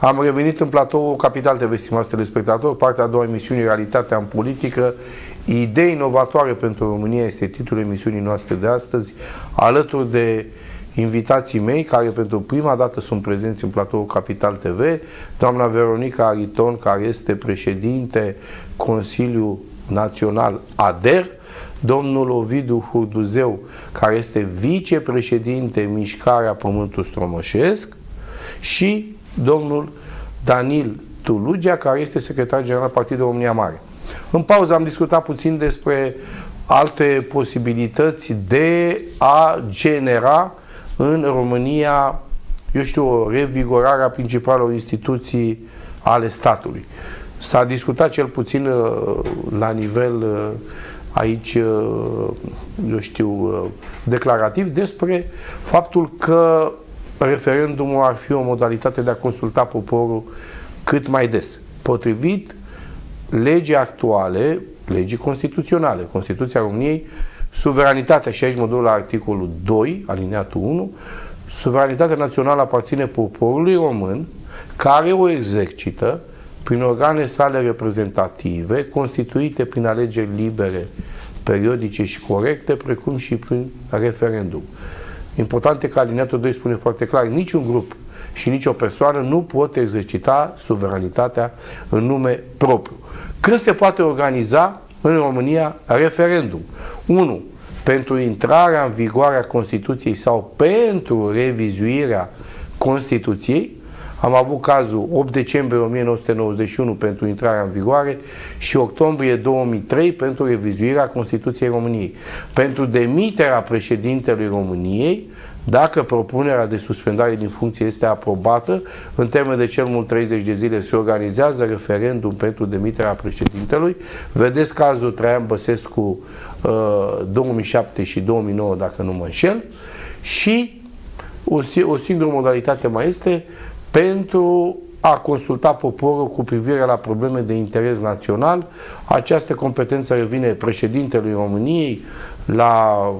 Am revenit în platou Capital TV, stimați telespectatori, partea a doua emisiunii Realitatea în politică. Idei inovatoare pentru România este titlul emisiunii noastre de astăzi, alături de invitații mei, care pentru prima dată sunt prezenți în platou Capital TV, doamna Veronica Ariton, care este președinte Consiliul Național ADER, domnul Ovidiu Hurduzeu, care este vicepreședinte Mișcarea Pământul Stromășesc și domnul Danil Tulugea, care este secretar general Partidului România Mare. În pauză am discutat puțin despre alte posibilități de a genera în România, eu știu, o revigorare a principalelor instituții ale statului. S-a discutat cel puțin uh, la nivel uh, aici, uh, eu știu, declarativ despre faptul că referendumul ar fi o modalitate de a consulta poporul cât mai des. Potrivit legii actuale, legii constituționale, Constituția României, suveranitatea, și aici mă duc la articolul 2, alineatul 1, suveranitatea națională aparține poporului român care o exercită prin organe sale reprezentative, constituite prin alegeri libere, periodice și corecte, precum și prin referendum. Important e că alineatul 2 spune foarte clar, niciun grup și nicio persoană nu pot exercita suveranitatea în nume propriu. Când se poate organiza în România referendum? 1. Pentru intrarea în vigoare a Constituției sau pentru revizuirea Constituției, am avut cazul 8 decembrie 1991 pentru intrarea în vigoare și octombrie 2003 pentru revizuirea Constituției României. Pentru demiterea președintelui României, dacă propunerea de suspendare din funcție este aprobată, în termen de cel mult 30 de zile se organizează referendum pentru demiterea președintelui. Vedeți cazul Traian Băsescu uh, 2007 și 2009, dacă nu mă înșel. Și o, o singură modalitate mai este pentru a consulta poporul cu privire la probleme de interes național. Această competență revine președintelui României, la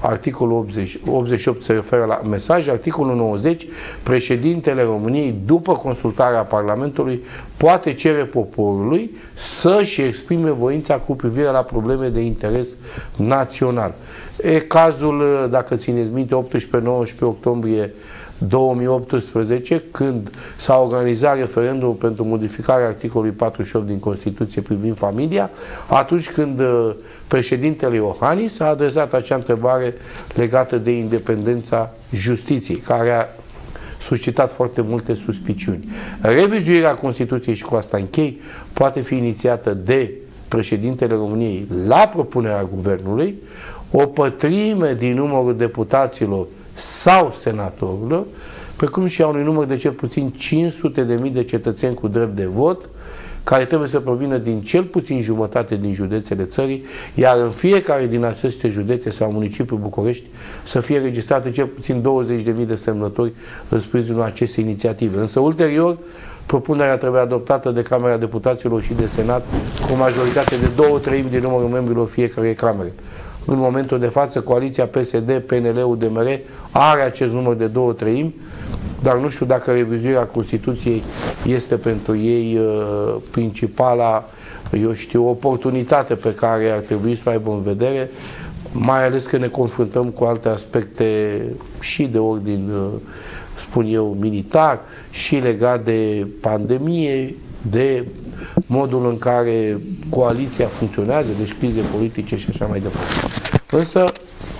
articolul 80, 88 se referă la mesaj, articolul 90, președintele României, după consultarea Parlamentului, poate cere poporului să-și exprime voința cu privire la probleme de interes național. E cazul, dacă țineți minte, 18-19 octombrie 2018, când s-a organizat referendumul pentru modificarea articolului 48 din Constituție privind familia, atunci când uh, președintele Iohannis a adresat acea întrebare legată de independența justiției, care a suscitat foarte multe suspiciuni. Revizuirea Constituției, și cu asta închei, poate fi inițiată de președintele României la propunerea guvernului, o pătrime din numărul deputaților sau senatorilor, precum și a unui număr de cel puțin 500 de mii de cetățeni cu drept de vot, care trebuie să provină din cel puțin jumătate din județele țării, iar în fiecare din aceste județe sau municipiul București să fie registrate cel puțin 20.000 de semnători în sprijinul acestei inițiative. Însă, ulterior, propunerea trebuie adoptată de Camera Deputaților și de Senat cu o majoritate de două treimi din numărul membrilor fiecarei camere. În momentul de față, coaliția PSD, PNL, UDMR are acest număr de două treimi, dar nu știu dacă revizuirea Constituției este pentru ei uh, principala, eu știu, oportunitate pe care ar trebui să o aibă în vedere, mai ales că ne confruntăm cu alte aspecte și de ordin, uh, spun eu, militar, și legat de pandemie, de modul în care coaliția funcționează, deci crize politice și așa mai departe. Însă,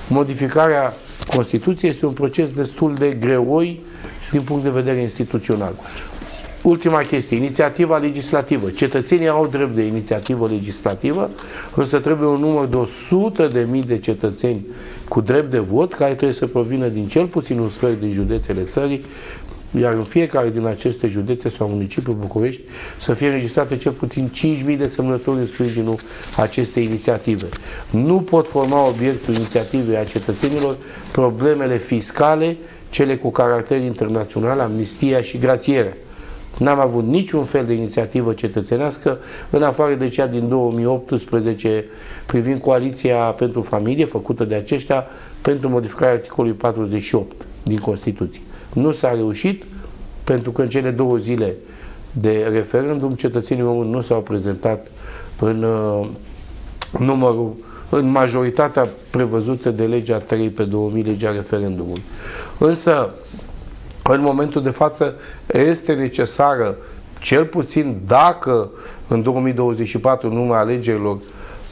modificarea Constituției este un proces destul de greoi din punct de vedere instituțional. Ultima chestie, inițiativa legislativă. Cetățenii au drept de inițiativă legislativă, însă trebuie un număr de 100 de mii de cetățeni cu drept de vot, care trebuie să provină din cel puțin un sfert din județele țării, iar în fiecare din aceste județe sau municipiul București să fie înregistrate cel puțin 5.000 de semnături în sprijinul acestei inițiative. Nu pot forma obiectul inițiativei a cetățenilor problemele fiscale, cele cu caracter internațional, amnistia și grațierea. N-am avut niciun fel de inițiativă cetățenească, în afară de cea din 2018 privind coaliția pentru familie, făcută de aceștia, pentru modificarea articolului 48 din Constituție. Nu s-a reușit, pentru că în cele două zile de referendum cetățenii români nu s-au prezentat în uh, numărul în majoritatea prevăzută de legea 3 pe 2000, legea referendumului. Însă, în momentul de față, este necesară, cel puțin dacă în 2024, în urma alegerilor,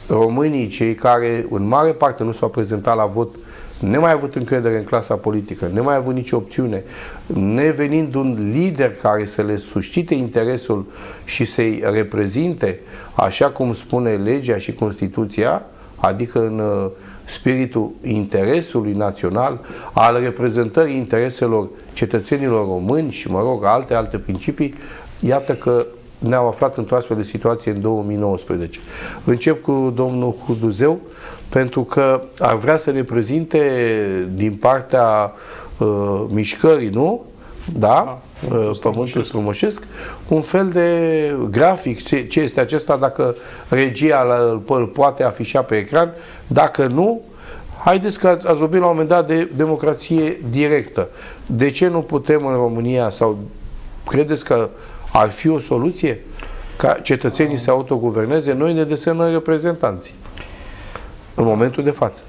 românii, cei care în mare parte nu s-au prezentat la vot, nemai avut încredere în clasa politică, nemai avut nicio opțiune, nevenind un lider care să le suscite interesul și să-i reprezinte, așa cum spune legea și Constituția, adică în uh, spiritul interesului național, al reprezentării intereselor cetățenilor români și, mă rog, alte, alte principii, iată că ne-am aflat într-o astfel de situație în 2019. Încep cu domnul Huduzeu, pentru că ar vrea să ne prezinte din partea uh, mișcării, nu? Da? da uh, Pământul strămoșesc, un fel de grafic, ce, ce este acesta, dacă regia îl, îl poate afișa pe ecran, dacă nu, Haideți că ați, ați vorbit la un moment dat de democrație directă. De ce nu putem în România sau credeți că ar fi o soluție ca cetățenii să autoguverneze? Noi ne desemnăm reprezentanții în momentul de față.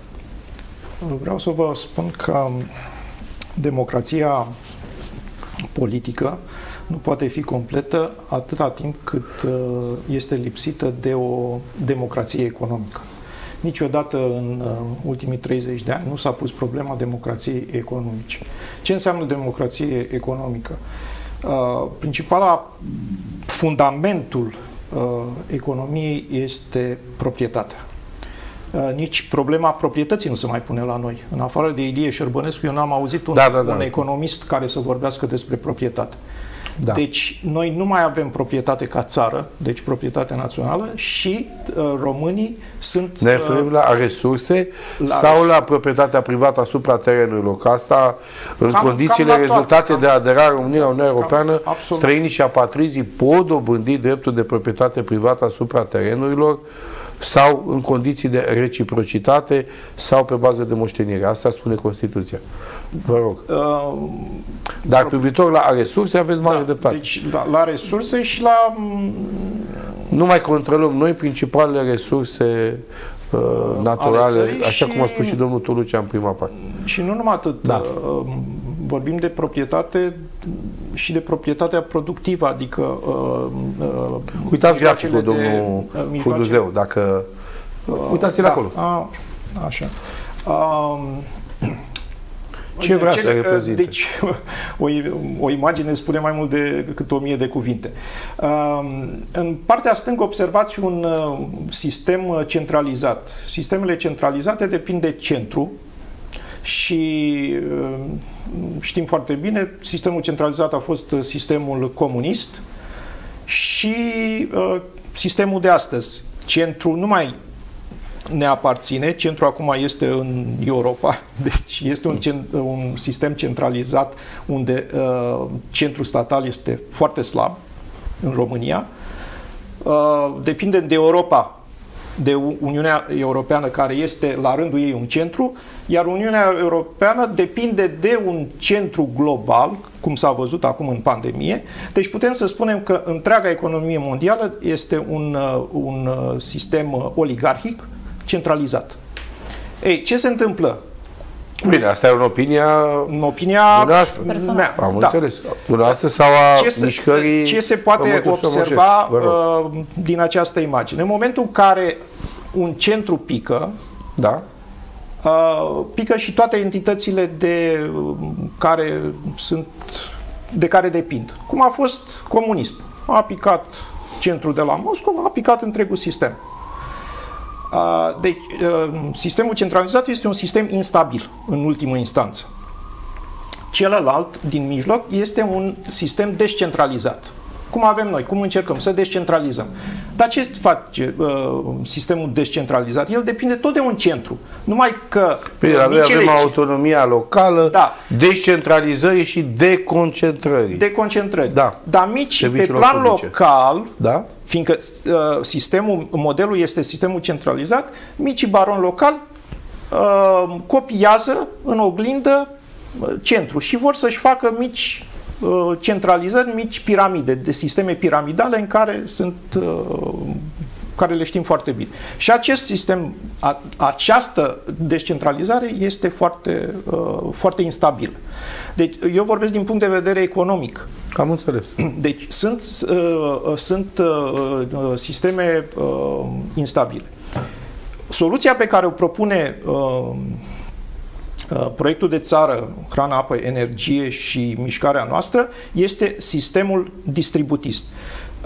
Vreau să vă spun că democrația politică nu poate fi completă atâta timp cât uh, este lipsită de o democrație economică. Niciodată în uh, ultimii 30 de ani nu s-a pus problema democrației economice. Ce înseamnă democrație economică? Uh, principala fundamentul economiei este proprietatea. Nici problema proprietății nu se mai pune la noi. În afară de Ilie Șerbănescu, eu n-am auzit un, da, da, da. un economist care să vorbească despre proprietate. Da. Deci noi nu mai avem proprietate ca țară, deci proprietate națională și uh, românii sunt...
Ne referim uh, la resurse la sau resurse. la proprietatea privată asupra terenurilor, că asta în cam, condițiile cam rezultate cam, de aderare României la Uniunea Europeană, străinii și apatrizii pot dobândi dreptul de proprietate privată asupra terenurilor uh, sau în condiții de reciprocitate sau pe bază de moștenire. Asta spune Constituția. Vă rog. Uh, Dar privitor la resurse aveți mare da, dreptate.
Deci la, la resurse și la...
Nu mai controlăm noi principalele resurse uh, naturale, așa și, cum a spus și domnul Tolucea în prima parte.
Și nu numai atât. Da. Uh, vorbim de proprietate și de proprietatea productivă, adică uh,
uh, Uitați graficul, domnul uh, Fuduzeu, dacă... Uh, Uitați-l da, acolo. A,
așa. Uh,
ce vrea să reprezinte?
Deci, (laughs) o, o imagine spune mai mult decât o mie de cuvinte. Uh, în partea stângă observați un uh, sistem centralizat. Sistemele centralizate depind de centru, și uh, știm foarte bine, sistemul centralizat a fost uh, sistemul comunist și uh, sistemul de astăzi. Centrul nu mai ne aparține, centrul acum este în Europa, (laughs) deci este un, cent, un sistem centralizat unde uh, centrul statal este foarte slab în România. Uh, depinde de Europa de Uniunea Europeană, care este la rândul ei un centru, iar Uniunea Europeană depinde de un centru global, cum s-a văzut acum în pandemie. Deci putem să spunem că întreaga economie mondială este un, uh, un uh, sistem uh, oligarhic centralizat. Ei, ce se întâmplă?
Bine, asta e în opinia,
în opinia
dumneavoastră. Mea. Am da. înțeles. Dumneavoastră sau a ce mișcării...
Ce se poate observa uh, din această imagine? În momentul în care un centru pică,
da.
Uh, pică și toate entitățile de uh, care sunt de care depind. Cum a fost comunism. A picat centrul de la Moscova, a picat întregul sistem. Deci, sistemul centralizat este un sistem instabil în ultimă instanță. Celălalt, din mijloc, este un sistem descentralizat. Cum avem noi, cum încercăm să descentralizăm. Dar ce face uh, sistemul descentralizat? El depinde tot de un centru. Numai că...
Păi, la noi avem autonomia locală, da. descentralizării și deconcentrării.
Deconcentrări. Da. Dar mici, pe plan local,
da?
fiindcă uh, sistemul, modelul este sistemul centralizat, micii baroni local uh, copiază în oglindă uh, centru și vor să-și facă mici uh, centralizări, mici piramide, de sisteme piramidale în care sunt uh, care le știm foarte bine. Și acest sistem, a, această descentralizare este foarte, uh, foarte instabilă. Deci, eu vorbesc din punct de vedere economic.
Am înțeles.
Deci, sunt, uh, sunt uh, uh, sisteme uh, instabile. Soluția pe care o propune uh, uh, proiectul de țară, hrana, apă, energie și mișcarea noastră este sistemul distributist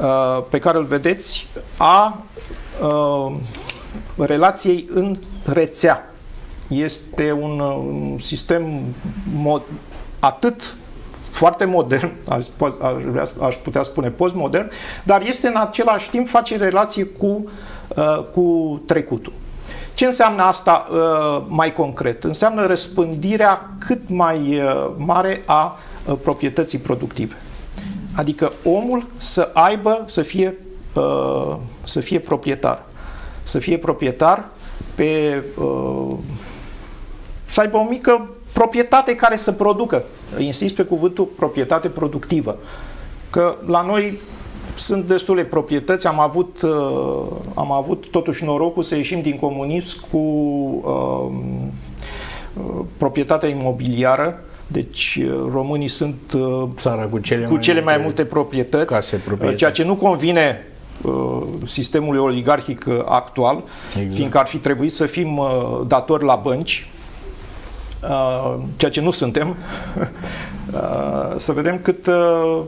uh, pe care îl vedeți a uh, relației în rețea. Este un, un sistem mod, atât foarte modern, aș, aș, aș putea spune postmodern, dar este în același timp face relație cu, uh, cu trecutul. Ce înseamnă asta uh, mai concret? Înseamnă răspândirea cât mai uh, mare a uh, proprietății productive. Adică omul să aibă, să fie, uh, să fie proprietar. Să fie proprietar pe. Uh, să aibă o mică proprietate care să producă. Insist pe cuvântul proprietate productivă. Că la noi sunt destule proprietăți, am avut, uh, am avut totuși norocul să ieșim din comunism cu uh, uh, proprietatea imobiliară, deci uh, românii sunt uh,
Țara cu cele,
cu
mai,
cele mai
multe
multe proprietăți,
case proprietare.
ceea ce nu convine uh, sistemului oligarhic uh, actual,
Exact.
fiindcă ar fi trebuit să fim uh, datori la bănci, uh, ceea ce nu suntem, (laughs) uh, să vedem cât, uh,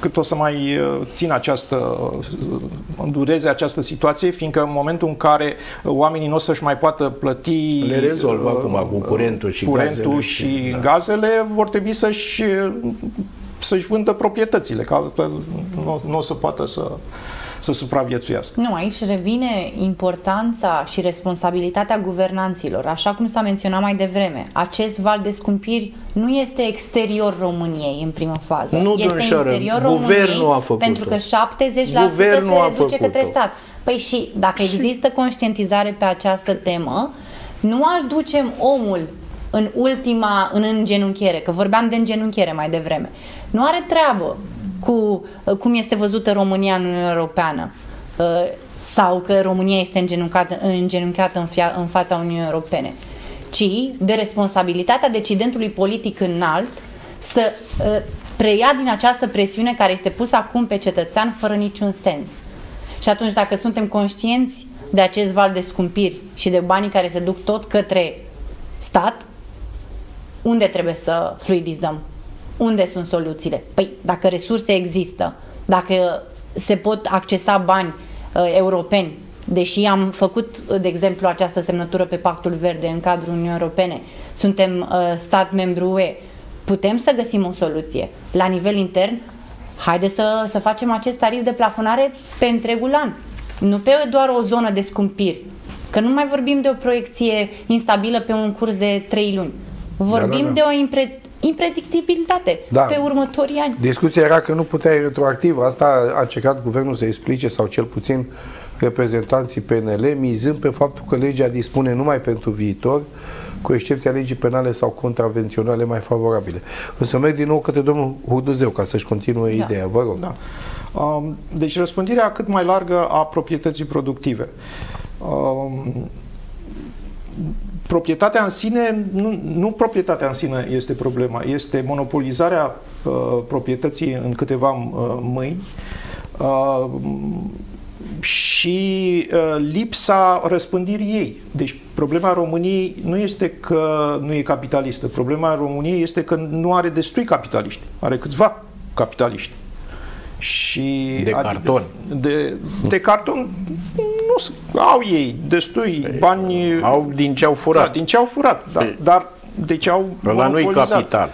cât o să mai uh, țin această, uh, îndureze această situație, fiindcă în momentul în care uh, oamenii nu o să-și mai poată plăti
Le rezolvă
uh,
acum cu curentul și
curentul
gazele
și
și- da.
gazele, vor trebui să-și să-și vândă proprietățile, că altfel nu, nu o să poată să, să supraviețuiască.
Nu, aici revine importanța și responsabilitatea guvernanților. Așa cum s-a menționat mai devreme, acest val de scumpiri nu este exterior României în primă fază.
Nu,
este
domnișoară,
interior
guvernul
României
a făcut-o.
pentru că 70%
Guvernul
se
a
reduce către
făcut-o.
stat. Păi și dacă există conștientizare pe această temă, nu aducem omul în ultima, în îngenunchiere, că vorbeam de îngenunchiere mai devreme. Nu are treabă cu uh, cum este văzută România în Uniunea Europeană uh, sau că România este îngenunchiată, îngenunchiată în, fia, în fața Uniunii Europene, ci de responsabilitatea decidentului politic înalt să uh, preia din această presiune care este pusă acum pe cetățean fără niciun sens. Și atunci, dacă suntem conștienți de acest val de scumpiri și de banii care se duc tot către stat, unde trebuie să fluidizăm? Unde sunt soluțiile? Păi, dacă resurse există, dacă se pot accesa bani uh, europeni, deși am făcut, uh, de exemplu, această semnătură pe Pactul Verde în cadrul Uniunii Europene, suntem uh, stat membru UE, putem să găsim o soluție. La nivel intern, haide să, să facem acest tarif de plafonare pe întregul an, nu pe doar o zonă de scumpiri. Că nu mai vorbim de o proiecție instabilă pe un curs de 3 luni. Vorbim
da, da.
de o impre- impredictibilitate
Da.
pe următorii ani.
Discuția era că nu puteai retroactiv. Asta a încercat guvernul să explice, sau cel puțin reprezentanții PNL, mizând pe faptul că legea dispune numai pentru viitor, cu excepția legii penale sau contravenționale mai favorabile. Însă merg din nou către domnul Hurduzeu ca să-și continue
Da.
ideea. Vă rog.
Da. Um, Deci răspândirea cât mai largă a proprietății productive. Um, Proprietatea în sine, nu, nu proprietatea în sine este problema, este monopolizarea uh, proprietății în câteva uh, mâini uh, și uh, lipsa răspândirii ei. Deci problema României nu este că nu e capitalistă, problema României este că nu are destui capitaliști, are câțiva capitaliști. Și
De carton.
De, de carton nu s- au ei destui bani
Au din ce au
da,
furat.
din ce au furat, da,
Ei.
dar de ce au
La nu-i
monopolizat.
capital.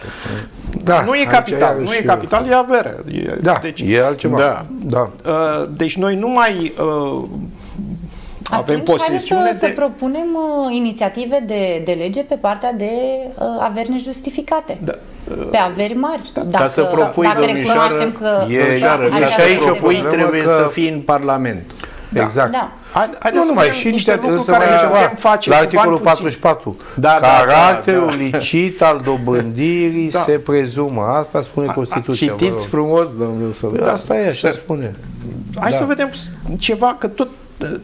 Da,
nu e
aici
capital, nu e
iarăși-
capital, e avere. E,
Da,
deci,
e altceva.
Da.
da.
uh, deci noi nu mai uh, avem
Atunci,
posesiune
haideți să,
de...
să propunem uh, inițiative de, de lege pe partea de uh, averi nejustificate.
Da.
Pe averi mari.
Ca să propui,
dacă
domnișoară,
recunoaștem că
e-
Domnișoară,
Așa
ca să
e și o
propui
problemă
trebuie
că-
să fii în Parlament.
Exact.
Da.
nu numai, și niște lucruri care mai ceva, face la articolul 44. Da, Caracterul da, da, da. licit al dobândirii da. se prezumă. Asta spune Constituția.
Citiți frumos, domnul Soltan.
Asta e, așa spune.
Hai da. să vedem ceva, că tot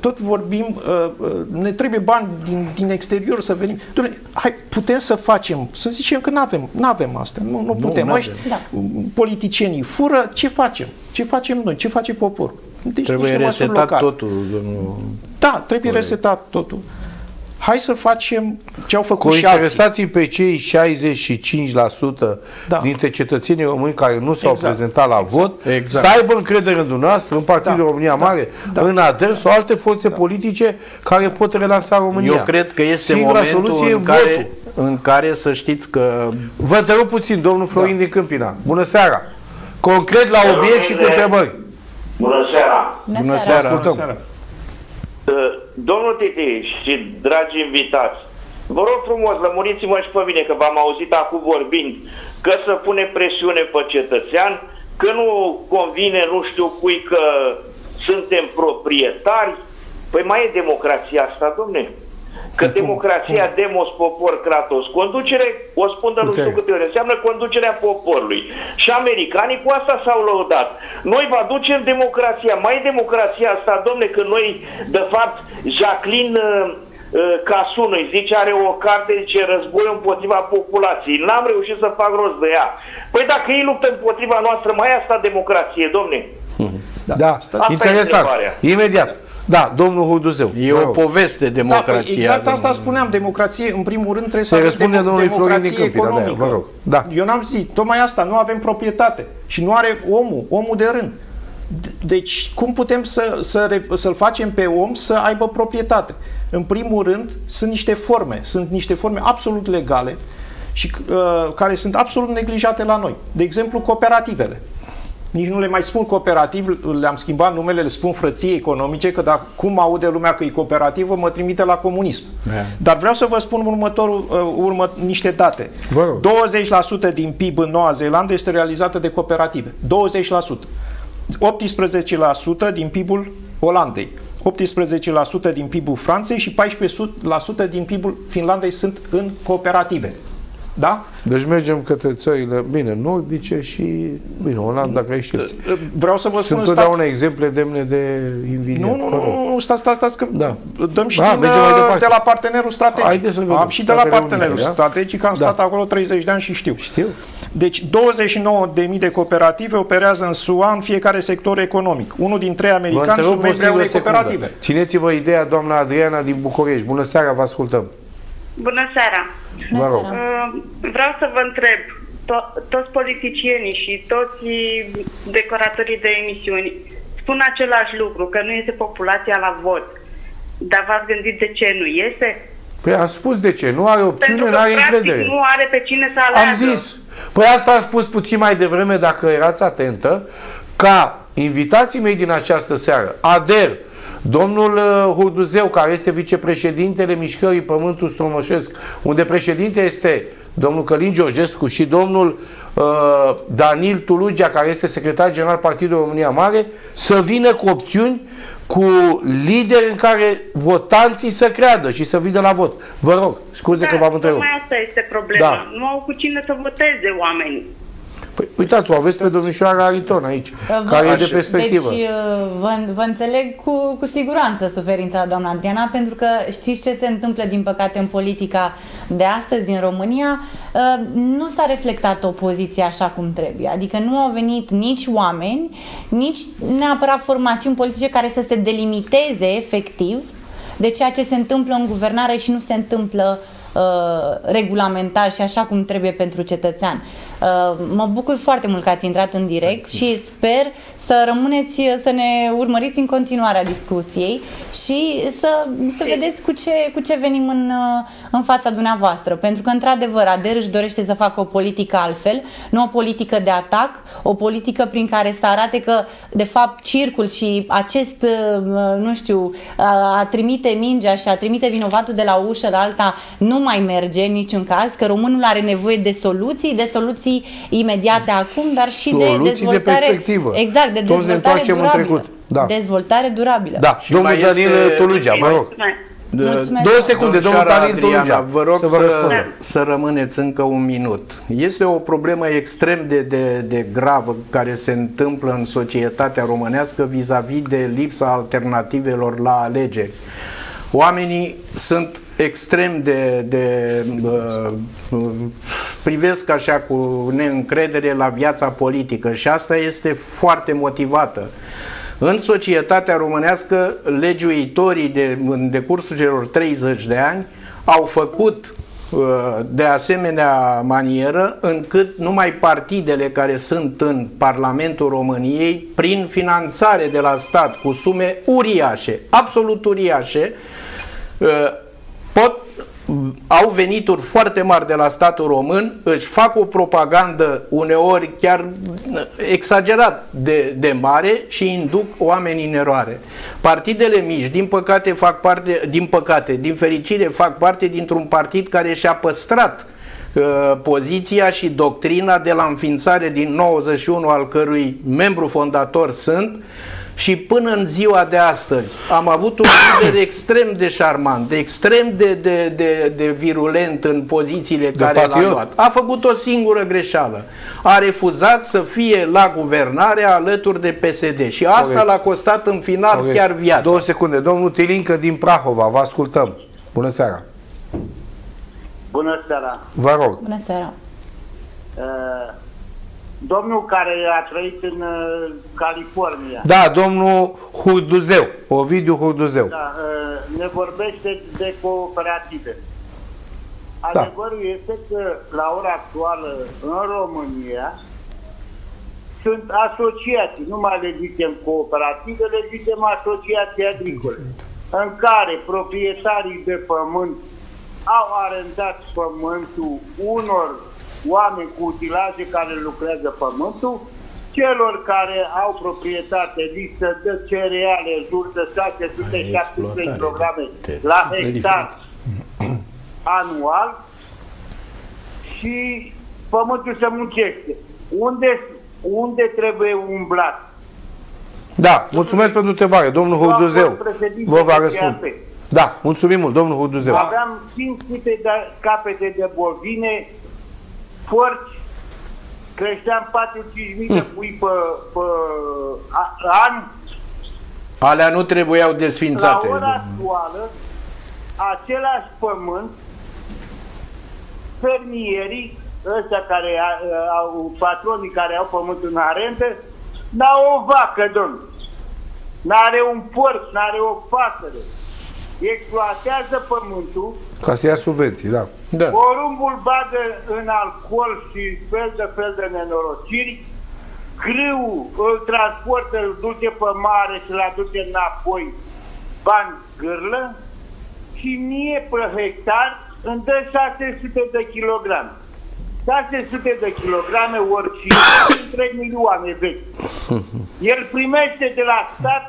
tot vorbim, uh, uh, ne trebuie bani din, din exterior să venim. Doamne, hai, putem să facem, să zicem că nu avem, nu avem asta, nu, nu putem. Nu, Aici, da. Politicienii fură, ce facem? Ce facem noi? Ce face poporul?
Deci trebuie resetat totul, domnul.
Da, trebuie coleg. resetat totul hai să facem ce au făcut
și interesați pe cei 65% da. dintre cetățenii români care nu s-au exact. prezentat la exact. vot, exact. să aibă încredere în dumneavoastră, în Partidul da. România da. Mare, da. în ADER sau alte forțe da. politice care pot relansa România.
Eu cred că este Singura momentul în care, în care să știți că...
Vă întrerup puțin, domnul Florin da. din Câmpina. Bună seara! Concret la obiect și cu întrebări.
Bună seara!
Bună, Bună seara!
Bună seara.
Domnul Titi și dragi invitați, vă rog frumos, lămuriți-mă și pe mine, că v-am auzit acum vorbind, că să pune presiune pe cetățean, că nu convine nu știu cui că suntem proprietari. Păi mai e democrația asta, domne? Că democrația, demos, popor, kratos, conducere, o spun de nu știu câte ori, înseamnă conducerea poporului. Și americanii cu asta s-au lăudat. Noi vă aducem democrația. Mai e democrația asta, domne, că noi, de fapt, Jacqueline uh, uh, Casun îi zice, are o carte, zice, război împotriva populației. N-am reușit să fac rost de ea. Păi dacă ei luptă împotriva noastră, mai e asta democrație, domne?
Da, da. Asta interesant. Imediat. Da, domnul Hurduzeu.
E o poveste democrația. Da, păi
exact asta spuneam, democrație, în primul rând trebuie
să avem răspunde dem- domnului democrație Florin economică. Da, vă rog. Da.
Eu n-am zis, tocmai asta, nu avem proprietate și nu are omul, omul de rând. Deci, cum putem să, să, să-l facem pe om să aibă proprietate? În primul rând, sunt niște forme, sunt niște forme absolut legale și uh, care sunt absolut neglijate la noi. De exemplu, cooperativele nici nu le mai spun cooperativ, le-am schimbat numele, le spun frății economice, că dacă cum aude lumea că e cooperativă, mă trimite la comunism. Yeah. Dar vreau să vă spun următorul, uh, urmă, niște date.
Wow.
20% din PIB în Noua Zeelandă este realizată de cooperative. 20%. 18% din PIB-ul Olandei. 18% din PIB-ul Franței și 14% din PIB-ul Finlandei sunt în cooperative. Da?
Deci mergem către țările, bine, nordice și, bine, Olanda, care știți.
Vreau să vă spun...
Sunt totdeauna stat... exemple demne de invidiat.
Nu, nu, nu, nu, stați, stați, stați, că da. dăm și A, din, de, de la partenerul strategic.
Haideți să vedem.
Am și de la partenerul Unite, strategic, am da. stat acolo 30 de ani și știu.
Știu.
Deci 29.000 de cooperative operează în SUA în fiecare sector economic. Unul din trei americani sunt membri ai unei cooperative.
Țineți-vă ideea, doamna Adriana din București. Bună seara, vă ascultăm.
Bună seara!
Bună seara.
Uh, vreau să vă întreb, to- toți politicienii și toți decoratorii de emisiuni spun același lucru, că nu este populația la vot. Dar v-ați gândit de ce nu este?
Păi am spus de ce. Nu are opțiune, nu are încredere.
nu are pe cine să aleagă.
Am zis. Păi asta am spus puțin mai devreme, dacă erați atentă, ca invitații mei din această seară, Ader, Domnul uh, Hurduzeu, care este vicepreședintele Mișcării Pământul Stromășesc, unde președinte este domnul Călin Georgescu și domnul uh, Danil Tulugea, care este secretar general Partidului România Mare, să vină cu opțiuni cu lideri în care votanții să creadă și să vină la vot. Vă rog, scuze da, că v-am întrerupt.
asta este problema. Da. Nu au cu cine să voteze oamenii.
Păi, uitați, o aveți pe domnișoara Ariton aici, vă, care e de perspectivă.
Deci, uh, vă, vă înțeleg cu, cu siguranță suferința doamna Adriana, pentru că știți ce se întâmplă, din păcate, în politica de astăzi în România? Uh, nu s-a reflectat opoziția așa cum trebuie. Adică nu au venit nici oameni, nici neapărat formațiuni politice care să se delimiteze efectiv de ceea ce se întâmplă în guvernare și nu se întâmplă uh, regulamentar și așa cum trebuie pentru cetățean. Uh, mă bucur foarte mult că ați intrat în direct și sper să rămâneți, să ne urmăriți în continuarea discuției și să, să vedeți cu ce, cu ce venim în, uh, în fața dumneavoastră. Pentru că, într-adevăr, ADER își dorește să facă o politică altfel, nu o politică de atac, o politică prin care să arate că, de fapt, circul și acest, uh, nu știu, a trimite mingea și a trimite vinovatul de la ușă la alta nu mai merge în niciun caz, că românul are nevoie de soluții, de soluții soluții imediate acum, dar și
soluții
de dezvoltare.
de perspectivă.
Exact, de
Toți
dezvoltare
ne durabilă. în trecut.
Da. Dezvoltare durabilă.
Da, și domnul Daniel este... Tulugea, vă rog.
Mulțumesc.
Două secunde, domnul Daniel Tulugea.
Vă rog să, să, să rămâneți încă un minut. Este o problemă extrem de, de, de gravă care se întâmplă în societatea românească vis-a-vis -vis de lipsa alternativelor la alegeri. Oamenii sunt extrem de, de uh, privesc așa cu neîncredere la viața politică și asta este foarte motivată. În societatea românească, legiuitorii de, în decursul celor 30 de ani au făcut uh, de asemenea manieră încât numai partidele care sunt în Parlamentul României, prin finanțare de la stat cu sume uriașe, absolut uriașe, uh, pot au venituri foarte mari de la statul român, își fac o propagandă uneori chiar exagerat de, de mare și induc oamenii în eroare. Partidele mici, din păcate, fac parte, din păcate, din fericire, fac parte dintr-un partid care și-a păstrat uh, poziția și doctrina de la înființare din 91 al cărui membru fondator sunt, uh, și până în ziua de astăzi am avut un lider (coughs) extrem de șarmant, extrem de, de, de, de virulent în pozițiile de care l-a luat. A făcut o singură greșeală. A refuzat să fie la guvernare alături de PSD și asta l-a costat în final okay. chiar viața.
Două secunde. Domnul Tilincă din Prahova, vă ascultăm. Bună seara.
Bună seara.
Vă rog.
Bună seara. Uh,
Domnul care a trăit în uh, California.
Da, domnul Hurduzeu, Ovidiu Hurduzeu.
Da, uh, ne vorbește de cooperative. Da. Adevărul este că la ora actuală în România sunt asociații, nu mai le zicem cooperative, le zicem asociații agricole, în care proprietarii de pământ au arendat pământul unor oameni cu utilaje care lucrează pământul, celor care au proprietate listă de cereale în jur de 600-700 kg la hectar anual și pământul se muncește. Unde, unde trebuie umblat?
Da, mulțumesc pentru întrebare, domnul Hurduzeu. Vă va răspunde. Da, mulțumim mult, domnul Hurduzeu.
Aveam 500 de capete de bovine porci, creșteam 4-5 mii de hmm. pui pe, pe an.
Alea nu trebuiau desfințate.
La ora actuală, același pământ, fermierii, ăștia care au, patronii care au pământ în arentă, n-au o vacă, domn. N-are un porc, n-are o pasăre. Exploatează pământul.
Ca să ia subvenții, da.
Da. Porumbul bagă în alcool și fel de fel de nenorociri, grâu îl transportă, îl duce pe mare și îl aduce înapoi bani gârlă și mie pe hectar îmi dă 600 de kilograme. 600 de kilograme ori 3 milioane vechi. El primește de la stat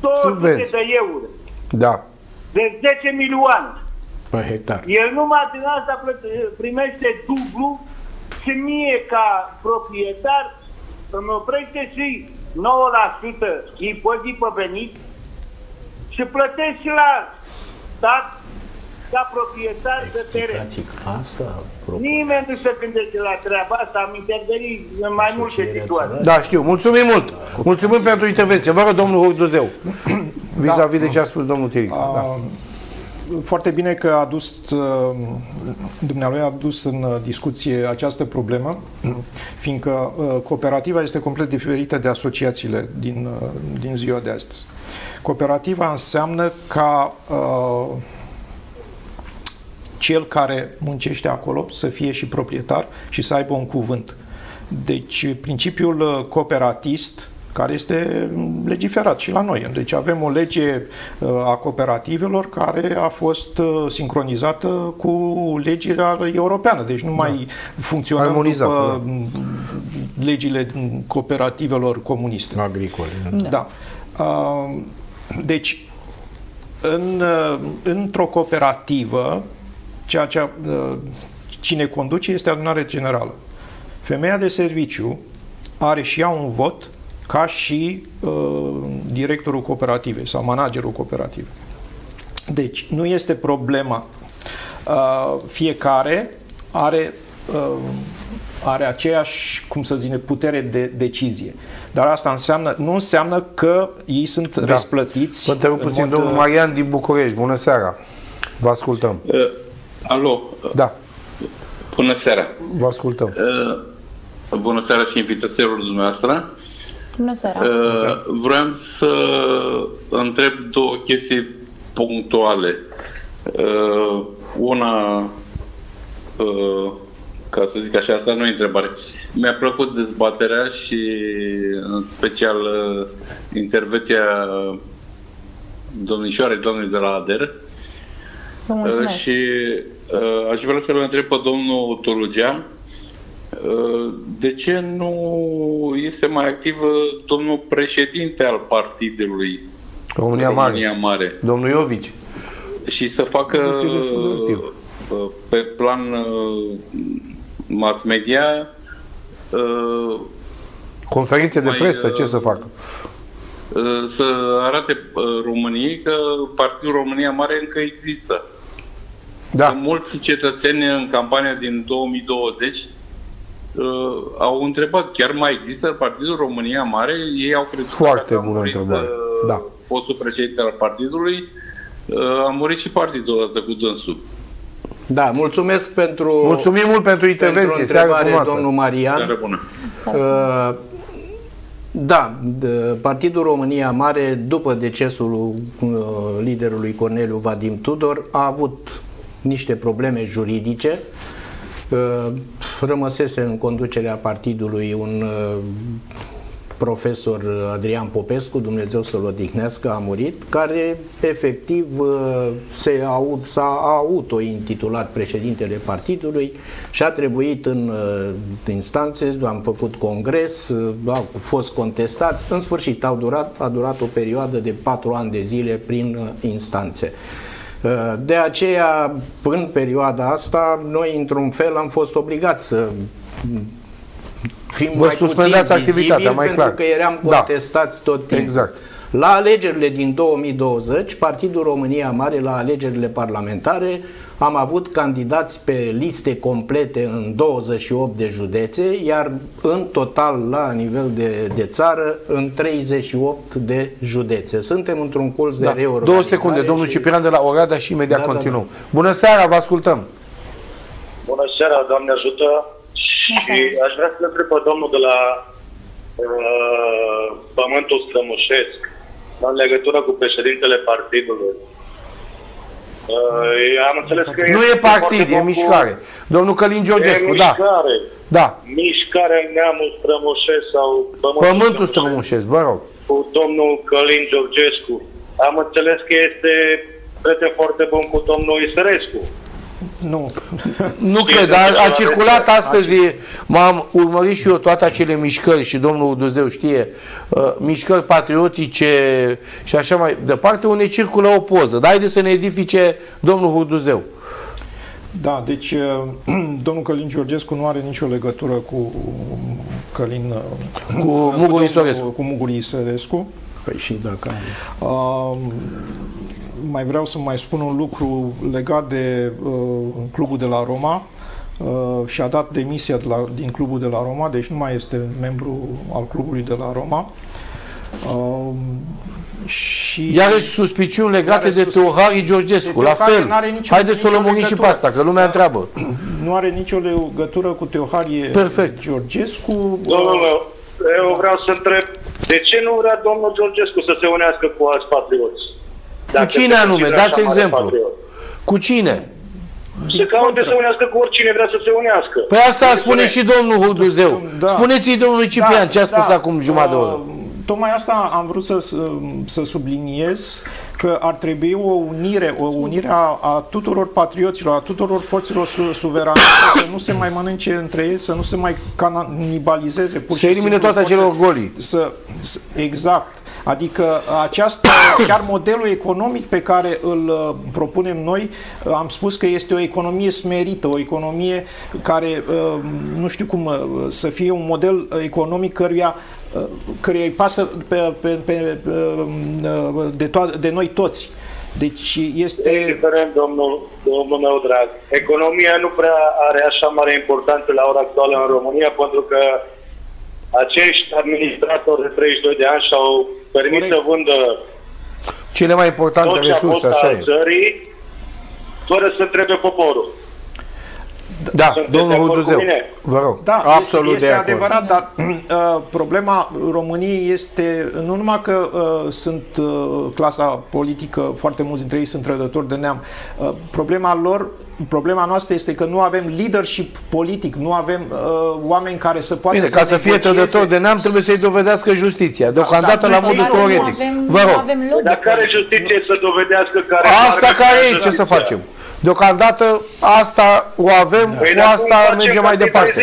200 Subvenți. de euro.
Da.
De 10 milioane
pe hectar.
El numai din asta primește dublu și mie ca proprietar îmi oprește și 9% impozit pe venit și plătesc și la stat ca proprietar de teren. Asta, Nimeni nu se gândește la treaba asta, am intervenit în mai multe situații.
Da, știu. Mulțumim mult. Mulțumim pentru intervenție. Vă rog, domnul Hurduzeu, (coughs) vis-a-vis de ce a spus domnul Tiric. Da
foarte bine că a adus, uh, dumnealui a adus în uh, discuție această problemă, (coughs) fiindcă uh, cooperativa este complet diferită de asociațiile din, din ziua de astăzi. Cooperativa înseamnă ca uh, cel care muncește acolo să fie și proprietar și să aibă un cuvânt. Deci, principiul cooperatist care este legiferat și la noi. Deci avem o lege uh, a cooperativelor care a fost uh, sincronizată cu legea europeană, deci nu mai da. funcționează după da. legile cooperativelor comuniste.
Agricole.
Da. da. Uh, deci, în, într-o cooperativă, ceea ce cine conduce este adunare generală. Femeia de serviciu are și ea un vot ca și uh, directorul cooperativei sau managerul cooperativei. Deci, nu este problema. Uh, fiecare are uh, are aceeași, cum să zice, putere de decizie. Dar asta înseamnă, nu înseamnă că ei sunt da. răsplătiți.
Vă te rog puțin, mod... domnul uh, Marian din București. Bună seara! Vă ascultăm. Uh,
alo.
Da.
Bună seara.
Vă ascultăm.
Uh, bună seara și invitațiilor dumneavoastră.
Bună seara. Uh,
vreau să întreb două chestii punctuale. Uh, una uh, ca să zic așa, asta nu e întrebare. Mi-a plăcut dezbaterea și în special uh, intervenția domnișoarei doamnei de la ADER.
Vă mulțumesc.
Uh, și uh, aș vrea să-l întreb pe domnul Tulugea de ce nu este mai activ domnul președinte al partidului
România Mare, România Mare. domnul Iovici
și să facă pe plan mass media
uh, conferințe de presă, ce să facă?
Uh, să arate uh, României că Partidul România Mare încă există. Da. Că mulți cetățeni în campania din 2020 uh, au întrebat, chiar mai există Partidul România Mare? Ei au crezut
Foarte că bună întrebare. Uh, da.
Fostul președinte al partidului uh, a murit și partidul ăsta cu dânsul.
Da, mulțumesc pentru
Mulțumim mult pentru intervenție. Pentru întrebare,
domnul Marian.
bună.
Uh, da, Partidul România Mare, după decesul uh, liderului Corneliu Vadim Tudor, a avut niște probleme juridice. Uh, rămăsese în conducerea partidului un profesor Adrian Popescu, Dumnezeu să-l odihnească, a murit, care efectiv uh, se au, s-a auto-intitulat președintele partidului și a trebuit în uh, instanțe, am făcut congres, uh, au fost contestați, în sfârșit au durat, a durat o perioadă de patru ani de zile prin instanțe. De aceea, în perioada asta, noi, într-un fel, am fost obligați să fim Vă mai suspendați activitatea, mai clar. Pentru că eram da. contestați da. tot timpul.
Exact.
La alegerile din 2020, Partidul România Mare, la alegerile parlamentare, am avut candidați pe liste complete în 28 de județe, iar în total, la nivel de, de țară, în 38 de județe. Suntem într-un colț da. de reorganizare.
Două secunde, domnul și... Ciprian de la Oradea și imediat da, continuăm. Da, da. Bună seara, vă ascultăm!
Bună seara, Doamne ajută! Și aș vrea să întreb pe domnul de la uh, Pământul Strămușesc, în legătură cu președintele partidului. Uh, am înțeles că
nu e partid, e mișcare. Cu... Domnul Călin Georgescu,
e da.
mișcare. Da.
Mișcarea Neamul Strămușesc sau
Pământul, Pământul Strămușesc, vă rog.
Cu domnul Călin Georgescu. Am înțeles că este prieten foarte bun cu domnul Isărescu.
Nu.
Nu cred, dar a circulat astăzi, m-am urmărit și eu toate acele mișcări și domnul Dumnezeu știe, uh, mișcări patriotice și așa mai departe, unde circulă o poză. Dar haideți să ne edifice domnul Hurduzeu.
Da, deci uh, (clears throat) domnul Călin Georgescu nu are nicio legătură cu Călin...
Uh, cu Mugur Isorescu.
Cu Mugur Isorescu.
Păi și dacă...
Uh, mai vreau să mai spun un lucru legat de uh, clubul de la Roma uh, și a dat demisia de la, din clubul de la Roma, deci nu mai este membru al clubului de la Roma. Uh,
și Iar suspiciuni legate de Teohari Georgescu, la fel. Haideți să o lămurim și pe asta, că lumea da. întreabă. (clears throat)
Nu are nicio legătură cu Teohari
Perfect.
Georgescu.
Domnul meu, eu vreau să întreb, de ce nu vrea domnul Georgescu să se unească cu alți patrioți?
Cu cine anume? Dați exemplu. Cu cine?
Se caute să unească cu oricine vrea să se unească.
Păi asta spune și domnul Hurduzeu. Da. Spuneți-i domnului Ciprian da, ce a spus da, acum jumătate de oră. Uh,
tocmai asta am vrut să, să subliniez că ar trebui o unire, o unire a, a tuturor patrioților, a tuturor forțelor su, suverane, să nu se mai mănânce între ei, să nu se mai canibalizeze.
Pur să elimine toate acele orgolii.
Să, să, exact Adică această, chiar modelul economic pe care îl uh, propunem noi, uh, am spus că este o economie smerită, o economie care, uh, nu știu cum, să fie un model economic căruia căruia îi pasă pe, pe, pe, de, to- de noi toți. Deci este...
Indiferent, domnul, domnul meu drag, economia nu prea are așa mare importanță la ora actuală în România, pentru că acești administratori de 32 de ani și-au permis Corect. să vândă
cele mai importante resurse, așa e. Țării,
fără să întrebe poporul.
Da, Sunt domnul Huduzeu, vă rog.
Da, Absolut este, este adevărat, dar uh, problema României este nu numai că uh, sunt uh, clasa politică, foarte mulți dintre ei sunt trădători de neam, uh, problema lor Problema noastră este că nu avem leadership politic, nu avem uh, oameni care să poată
Bine,
să
ca să fie trădător de neam, trebuie să-i dovedească justiția, deocamdată la modul teoretic. Vă rog.
Dar care justiție să dovedească care...
Asta care e, ce să facem? Deocamdată asta o avem, da. cu asta mergem mai departe.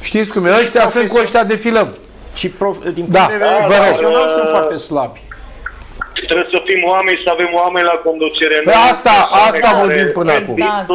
Știți cum e? Ăștia sunt cu ăștia defilăm.
Și prof, din punct da. de vedere da, profesional sunt foarte slabi.
Trebuie să fim oameni, să avem oameni la conducere.
Pe asta, asta vorbim până acum. Exact.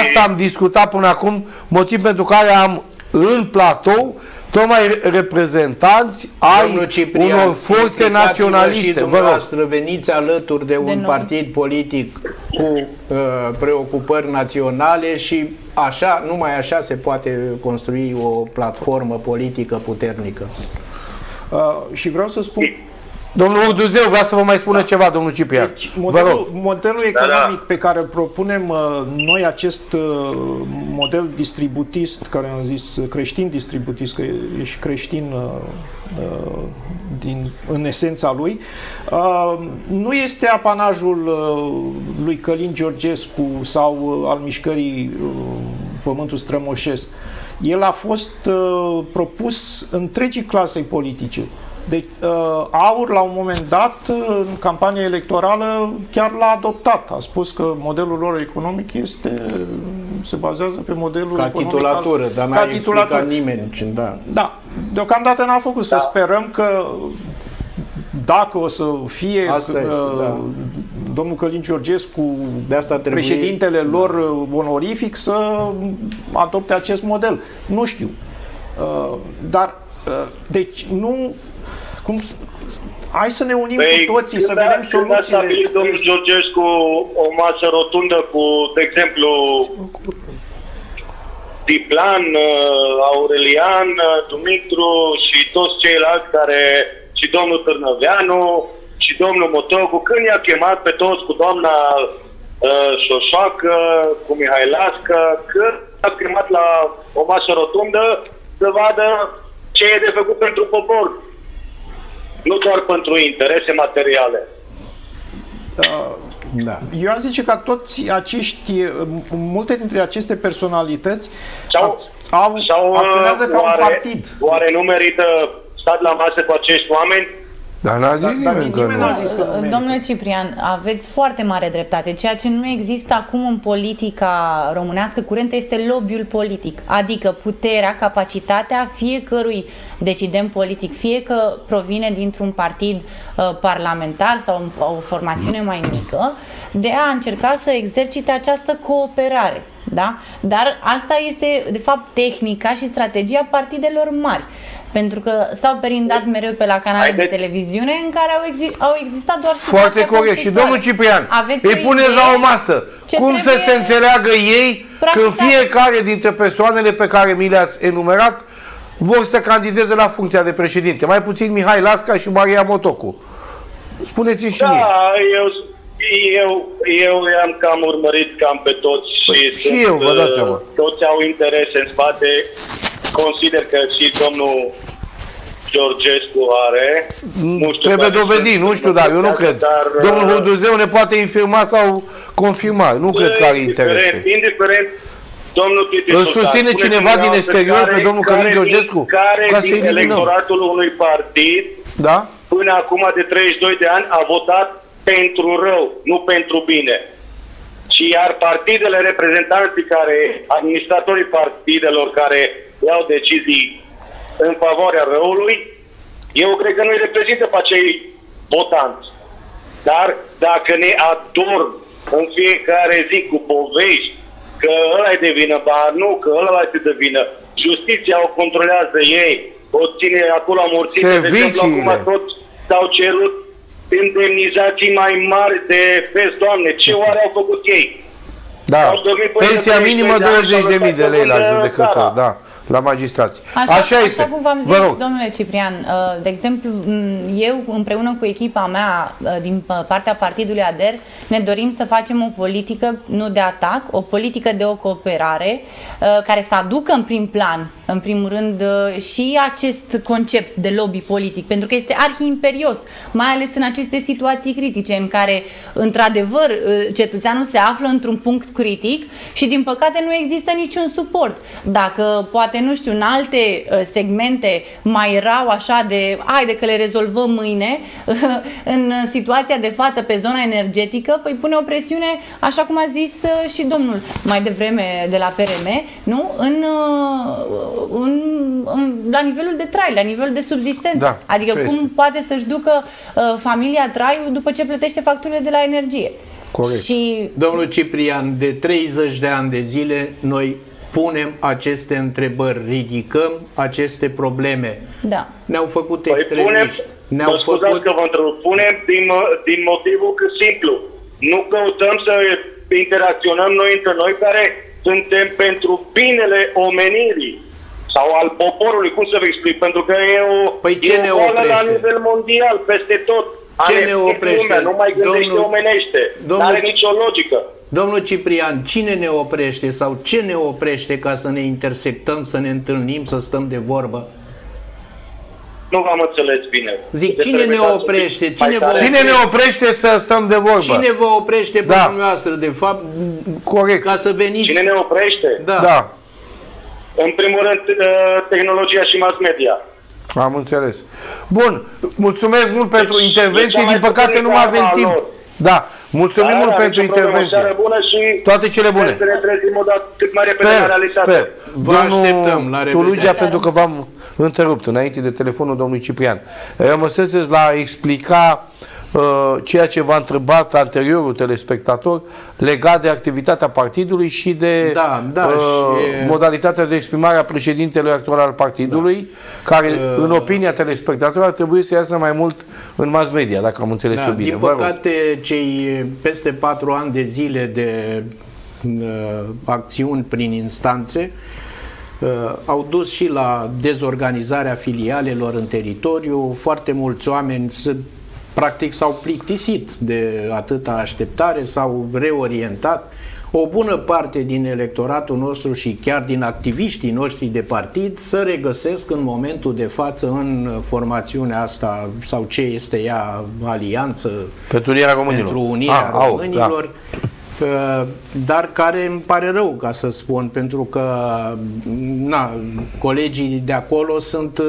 Asta am discutat până acum, motiv pentru care am în platou tocmai reprezentanți ai Ciprian, unor forțe naționaliste.
Vă rog. veniți alături de un de partid politic cu uh, preocupări naționale și așa, numai așa se poate construi o platformă politică puternică.
Uh, și vreau să spun
Domnul Uduzeu vrea să vă mai spună da. ceva, domnul Ciprian. Deci,
modelul, modelul economic da, da. pe care îl propunem uh, noi, acest uh, model distributist, care am zis creștin distributist, că e și creștin uh, din, în esența lui, nu este apanajul lui Călin Georgescu sau al mișcării Pământul Strămoșesc. El a fost propus întregii clasei politice. Deci, uh, AUR, la un moment dat, în campania electorală, chiar l-a adoptat. A spus că modelul lor economic este, se bazează pe modelul
Ca titulatură, dar n-a explicat nimeni. Da.
da. Deocamdată n-a făcut. Da. Să sperăm că dacă o să fie asta este, uh, da. domnul Călin Georgescu, de asta trebuie... președintele lor uh, onorific, să adopte acest model. Nu știu. Uh, dar, uh, deci, nu cum, hai să ne unim păi, cu toții, să vedem soluțiile. Când a stabilit
domnul Georgescu o masă rotundă cu, de exemplu, Diplan, uh, Aurelian, uh, Dumitru și toți ceilalți care, și domnul Târnăveanu și domnul Motogu, când i-a chemat pe toți cu doamna uh, Șoșoacă, cu Mihailască, când a chemat la o masă rotundă să vadă ce e de făcut pentru popor nu doar pentru interese materiale.
Uh, da. Eu am zice că toți acești, multe dintre aceste personalități sau, au, sau, acționează ca oare, un partid.
Oare nu merită stat la masă cu acești oameni
dar n-a zis da, nimeni, nimeni că nu.
Zis că nu Domnule Ciprian, aveți foarte mare dreptate. Ceea ce nu există acum în politica românească curentă este lobby-ul politic. Adică puterea, capacitatea fiecărui decident politic, fie că provine dintr-un partid uh, parlamentar sau o formațiune mai mică, de a încerca să exercite această cooperare. Da? Dar asta este, de fapt, tehnica și strategia partidelor mari. Pentru că s-au perindat mereu pe la canale de televiziune în care au, exi- au existat doar
Foarte corect. Și domnul Ciprian, Aveți îi puneți la o masă. Cum să se înțeleagă ei când fiecare dintre persoanele pe care mi le-ați enumerat vor să candideze la funcția de președinte. Mai puțin Mihai Lasca și Maria Motocu. Spuneți-mi și
da,
mie.
eu, eu, eu i-am cam urmărit cam pe toți
păi, și, și eu, vă dați uh, seama.
toți au interese în spate consider că și domnul Georgescu are.
Nu știu Trebuie dovedit, nu știu, dar eu nu cred. Dar, Domnul uh, Hurduzeu ne poate infirma sau confirma. Nu cred că are interese.
Indiferent, domnul
Titi Îl susține cineva din exterior care, pe domnul Călin Georgescu?
Care ca din electoratul unui partid
da?
până acum de 32 de ani a votat pentru rău, nu pentru bine. Și iar partidele reprezentanții care, administratorii partidelor care iau decizii în favoarea răului, eu cred că nu-i reprezintă pe acei votanți. Dar dacă ne adorm în fiecare zi cu povești că ăla e de vină, ba nu, că ăla este de vină, justiția o controlează ei, o ține acolo amorțită, de exemplu, acum toți s-au cerut indemnizații mai mari de fest, Doamne, ce oare au făcut ei?
Da, pensia minimă 20.000 de lei la judecător, da la magistrați.
Așa, așa este. Așa cum v-am zis, domnule Ciprian, uh, de exemplu, eu împreună cu echipa mea uh, din partea Partidului ADER ne dorim să facem o politică nu de atac, o politică de o cooperare uh, care să aducă în prim plan, în primul rând, și acest concept de lobby politic, pentru că este arhi-imperios, mai ales în aceste situații critice în care, într-adevăr, cetățeanul se află într-un punct critic și, din păcate, nu există niciun suport. Dacă poate nu știu, în alte uh, segmente mai erau așa de, haide că le rezolvăm mâine, (laughs) în situația de față pe zona energetică, păi pune o presiune, așa cum a zis uh, și domnul mai devreme de la PRM, nu? În, uh, în, în, la nivelul de trai, la nivelul de subzistență. Da, adică cum este. poate să-și ducă familia traiul după ce plătește facturile de la energie.
Corect. Și... Domnul Ciprian, de 30 de ani de zile, noi punem aceste întrebări, ridicăm aceste probleme.
Da.
Ne-au făcut păi extremiști. Ne-au
făcut... că vă întreb, punem din, din motivul că simplu. Nu căutăm să interacționăm noi între noi care suntem pentru binele omenirii sau al poporului, cum să vă explic, pentru că e o,
păi ce e o
la nivel mondial, peste tot.
Ce ne oprește? Lumea,
nu mai gândește domnul, omenește. Domnul, are nicio logică.
Domnul Ciprian, cine ne oprește sau ce ne oprește ca să ne intersectăm, să ne întâlnim, să stăm de vorbă?
Nu v-am înțeles bine.
Zic, de cine ne oprește? Cine, vă
cine ne oprește să stăm de vorbă?
Cine vă oprește pe da. dumneavoastră, de fapt,
Corect.
ca să veniți?
Cine ne oprește?
Da. da.
În primul rând, uh, tehnologia și mass media.
Am înțeles. Bun, mulțumesc mult deci, pentru intervenție, din păcate nu mai avem timp. Lor. Da, mulțumim mult pentru intervenție.
bună și
Toate cele bune.
Să ne trezim cât mai repede la realitate. Sper.
Vă așteptăm la revedere.
Tulugea, pentru că v-am întrerupt înainte de telefonul domnului Ciprian. Rămăseți la a explica Uh, ceea ce v-a întrebat anteriorul telespectator legat de activitatea partidului și de
da, da, uh,
și... modalitatea de exprimare a președintelui actual al partidului, da. care, uh, în opinia telespectatorului, ar trebui să iasă mai mult în mass media, dacă am înțeles da, eu bine.
Din păcate, cei peste patru ani de zile de uh, acțiuni prin instanțe uh, au dus și la dezorganizarea filialelor în teritoriu. Foarte mulți oameni sunt practic s-au plictisit de atâta așteptare, s-au reorientat. O bună parte din electoratul nostru și chiar din activiștii noștri de partid să regăsesc în momentul de față în formațiunea asta sau ce este ea, alianță
pentru Unirea Românilor,
pentru Unirea A, ah, Românilor da dar care îmi pare rău, ca să spun, pentru că na, colegii de acolo sunt,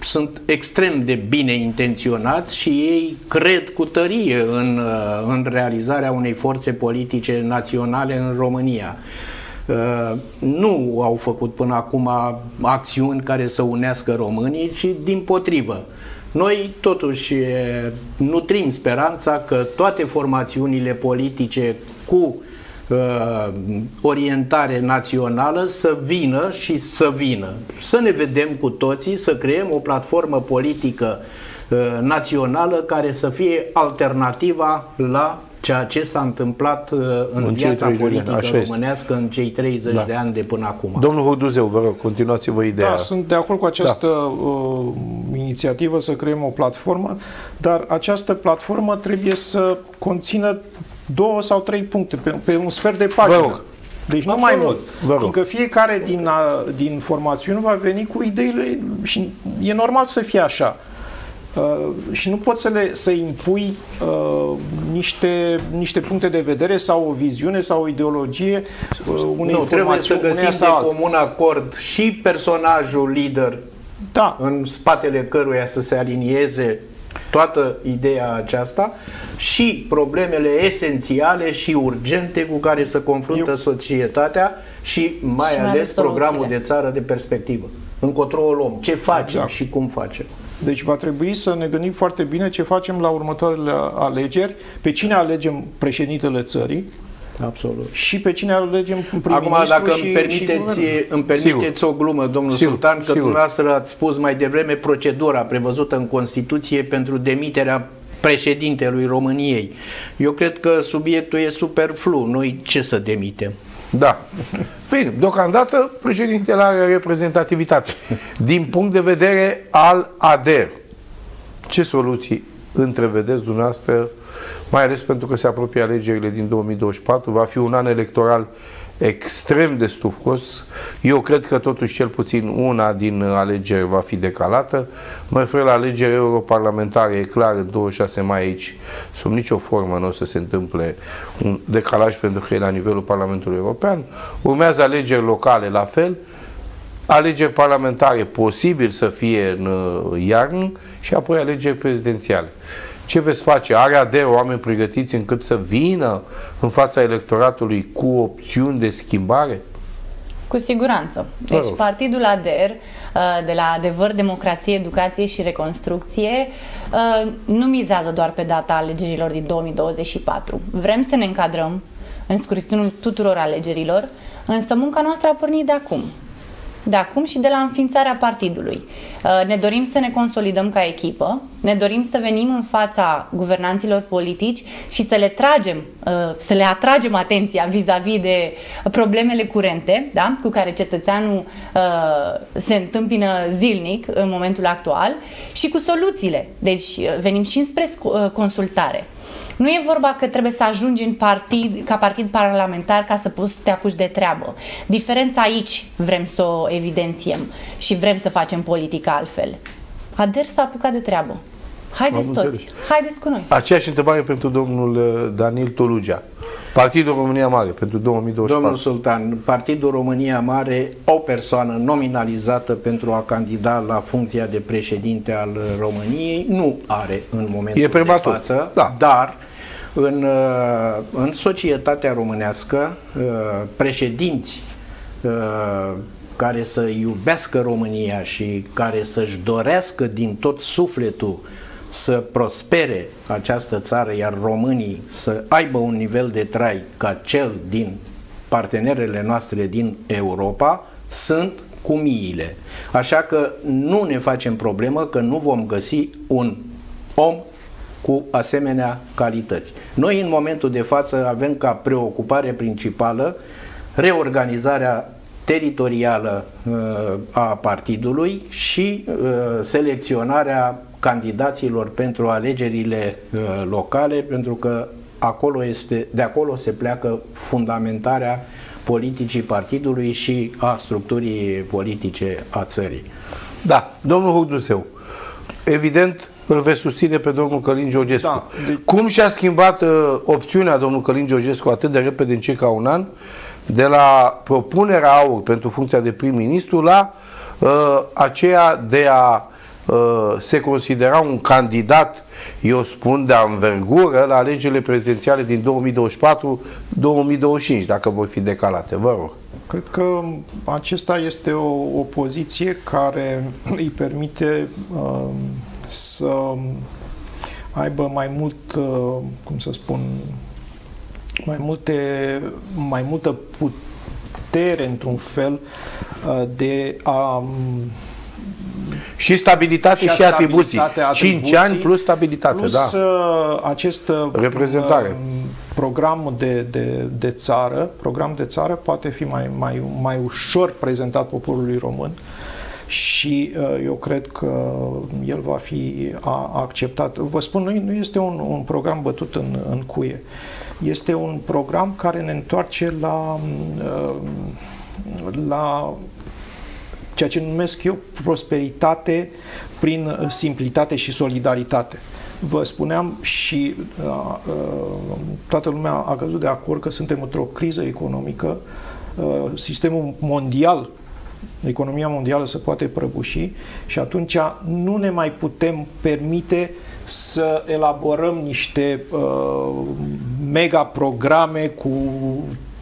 sunt extrem de bine intenționați și ei cred cu tărie în, în realizarea unei forțe politice naționale în România. Nu au făcut până acum acțiuni care să unească românii, ci din potrivă. Noi totuși nutrim speranța că toate formațiunile politice cu uh, orientare națională să vină și să vină. Să ne vedem cu toții, să creăm o platformă politică uh, națională care să fie alternativa la ceea ce s-a întâmplat uh, în, în viața politică Așa românească este. în cei 30 da. de ani de până acum.
Domnul Huduzeu, vă rog, continuați-vă ideea.
Da, sunt de acord cu această da. uh, inițiativă să creăm o platformă, dar această platformă trebuie să conțină două sau trei puncte pe, pe un sfert de pagină. Vă rog. Deci nu mai mult. Vă rog. Fiindcă fiecare din, a, din formațiuni va veni cu ideile și e normal să fie așa. Uh, și nu poți să le să impui uh, niște, niște puncte de vedere sau o viziune sau o ideologie uh, unei Nu,
trebuie să găsim de comun acord și personajul lider da. în spatele căruia să se alinieze toată ideea aceasta și problemele esențiale și urgente cu care se confruntă Eu... societatea și mai și ales programul de țară de perspectivă. Încotro o luăm, ce facem exact. și cum facem.
Deci va trebui să ne gândim foarte bine ce facem la următoarele alegeri, pe cine alegem președintele țării,
Absolut.
Și pe cine alegem prim
Acum, dacă și, îmi permiteți, și îmi permiteți o glumă, domnul sigur, Sultan, că sigur. dumneavoastră ați spus mai devreme procedura prevăzută în Constituție pentru demiterea președintelui României. Eu cred că subiectul e superflu. Noi ce să demitem?
Da. Bine, deocamdată președintele are reprezentativitate. Din punct de vedere al ADER, ce soluții întrevedeți dumneavoastră, mai ales pentru că se apropie alegerile din 2024, va fi un an electoral extrem de stufos. Eu cred că totuși cel puțin una din alegeri va fi decalată. Mă refer la alegeri europarlamentare, e clar, în 26 mai aici, sub nicio formă nu o să se întâmple un decalaj pentru că e la nivelul Parlamentului European. Urmează alegeri locale la fel, alegeri parlamentare posibil să fie în uh, iarnă și apoi alegeri prezidențiale. Ce veți face? Are ADER oameni pregătiți încât să vină în fața electoratului cu opțiuni de schimbare?
Cu siguranță. Deci partidul ADER, uh, de la Adevăr, Democrație, Educație și Reconstrucție, uh, nu mizează doar pe data alegerilor din 2024. Vrem să ne încadrăm în scrutinul tuturor alegerilor, însă munca noastră a pornit de acum de acum și de la înființarea partidului. Uh, ne dorim să ne consolidăm ca echipă, ne dorim să venim în fața guvernanților politici și să le tragem, uh, să le atragem atenția vis-a-vis -vis de problemele curente, da? cu care cetățeanul uh, se întâmpină zilnic în momentul actual și cu soluțiile. Deci venim și înspre consultare. Nu e vorba că trebuie să ajungi în partid, ca partid parlamentar ca să poți să te apuci de treabă. Diferența aici vrem să o evidențiem și vrem să facem politică altfel. Ader s-a apucat de treabă. Haideți toți, haideți cu noi.
Aceeași întrebare pentru domnul uh, Daniel Tolugea. Partidul România Mare pentru 2024.
Domnul Sultan, Partidul România Mare, o persoană nominalizată pentru a candida la funcția de președinte al României, nu are în momentul e de față, da. dar în, uh, în societatea românească, uh, președinți uh, care să iubească România și care să-și dorească din tot sufletul să prospere această țară, iar românii să aibă un nivel de trai ca cel din partenerele noastre din Europa, sunt cu miile. Așa că nu ne facem problemă că nu vom găsi un om cu asemenea calități. Noi în momentul de față avem ca preocupare principală reorganizarea teritorială uh, a partidului și uh, selecționarea candidaților pentru alegerile uh, locale, pentru că acolo este, de acolo se pleacă fundamentarea politicii partidului și a structurii politice a țării.
Da, domnul Hugduseu, evident îl veți susține pe domnul Călin Georgescu. Da, de... Cum și-a schimbat uh, opțiunea domnul Călin Georgescu atât de repede în circa un an, de la propunerea aur pentru funcția de prim-ministru la uh, aceea de a uh, se considera un candidat, eu spun, de anvergură la alegerile prezidențiale din 2024-2025, dacă vor fi decalate. Vă rog.
Cred că acesta este o, o poziție care îi permite uh, să aibă mai mult, uh, cum să spun, mai, multe, mai multă putere, într-un fel, uh, de a
și stabilitate și, și atribuții. atribuții. 5 ani plus stabilitate,
plus
da.
Uh, acest
reprezentare.
program de, de, de țară, program de țară poate fi mai, mai, mai ușor prezentat poporului român și uh, eu cred că el va fi acceptat. Vă spun, nu, nu este un, un program bătut în, în cuie. Este un program care ne întoarce la, uh, la ceea ce numesc eu prosperitate prin simplitate și solidaritate. Vă spuneam și uh, uh, toată lumea a căzut de acord că suntem într-o criză economică. Uh, sistemul mondial economia mondială se poate prăbuși și atunci nu ne mai putem permite să elaborăm niște uh, mega programe cu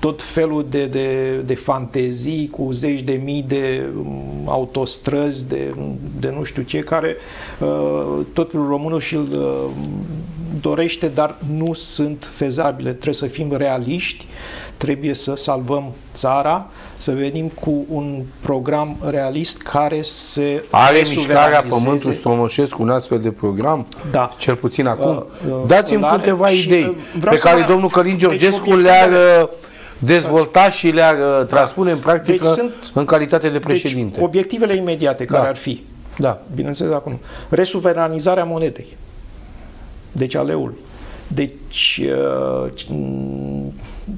tot felul de, de, de fantezii cu zeci de mii de um, autostrăzi, de, de nu știu ce, care uh, tot românul și-l uh, dorește, dar nu sunt fezabile. Trebuie să fim realiști, trebuie să salvăm țara, să venim cu un program realist care se
Are mișcarea Pământul Stromoșesc un astfel de program?
Da.
Cel puțin acum? Uh, uh, Dați-mi câteva idei pe care domnul Călin deci Georgescu deci, le-ar uh, dezvolta și le-ar uh, transpune în practică deci sunt, în calitate de președinte.
Deci, obiectivele imediate care
da.
ar fi,
da.
bineînțeles acum, resuveranizarea monedei, deci aleul. Deci uh,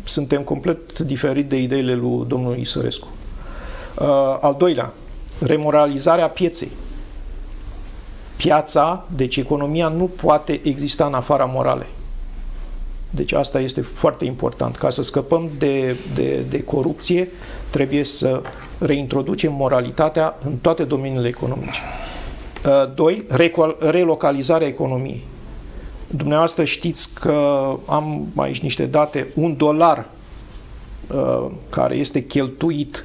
suntem complet diferit de ideile lui domnul Isărescu. Uh, al doilea, remoralizarea pieței. Piața, deci economia nu poate exista în afara moralei. Deci asta este foarte important. Ca să scăpăm de, de, de corupție, trebuie să reintroducem moralitatea în toate domeniile economice. Uh, doi, relocalizarea economiei. Dumneavoastră știți că am aici niște date, un dolar uh, care este cheltuit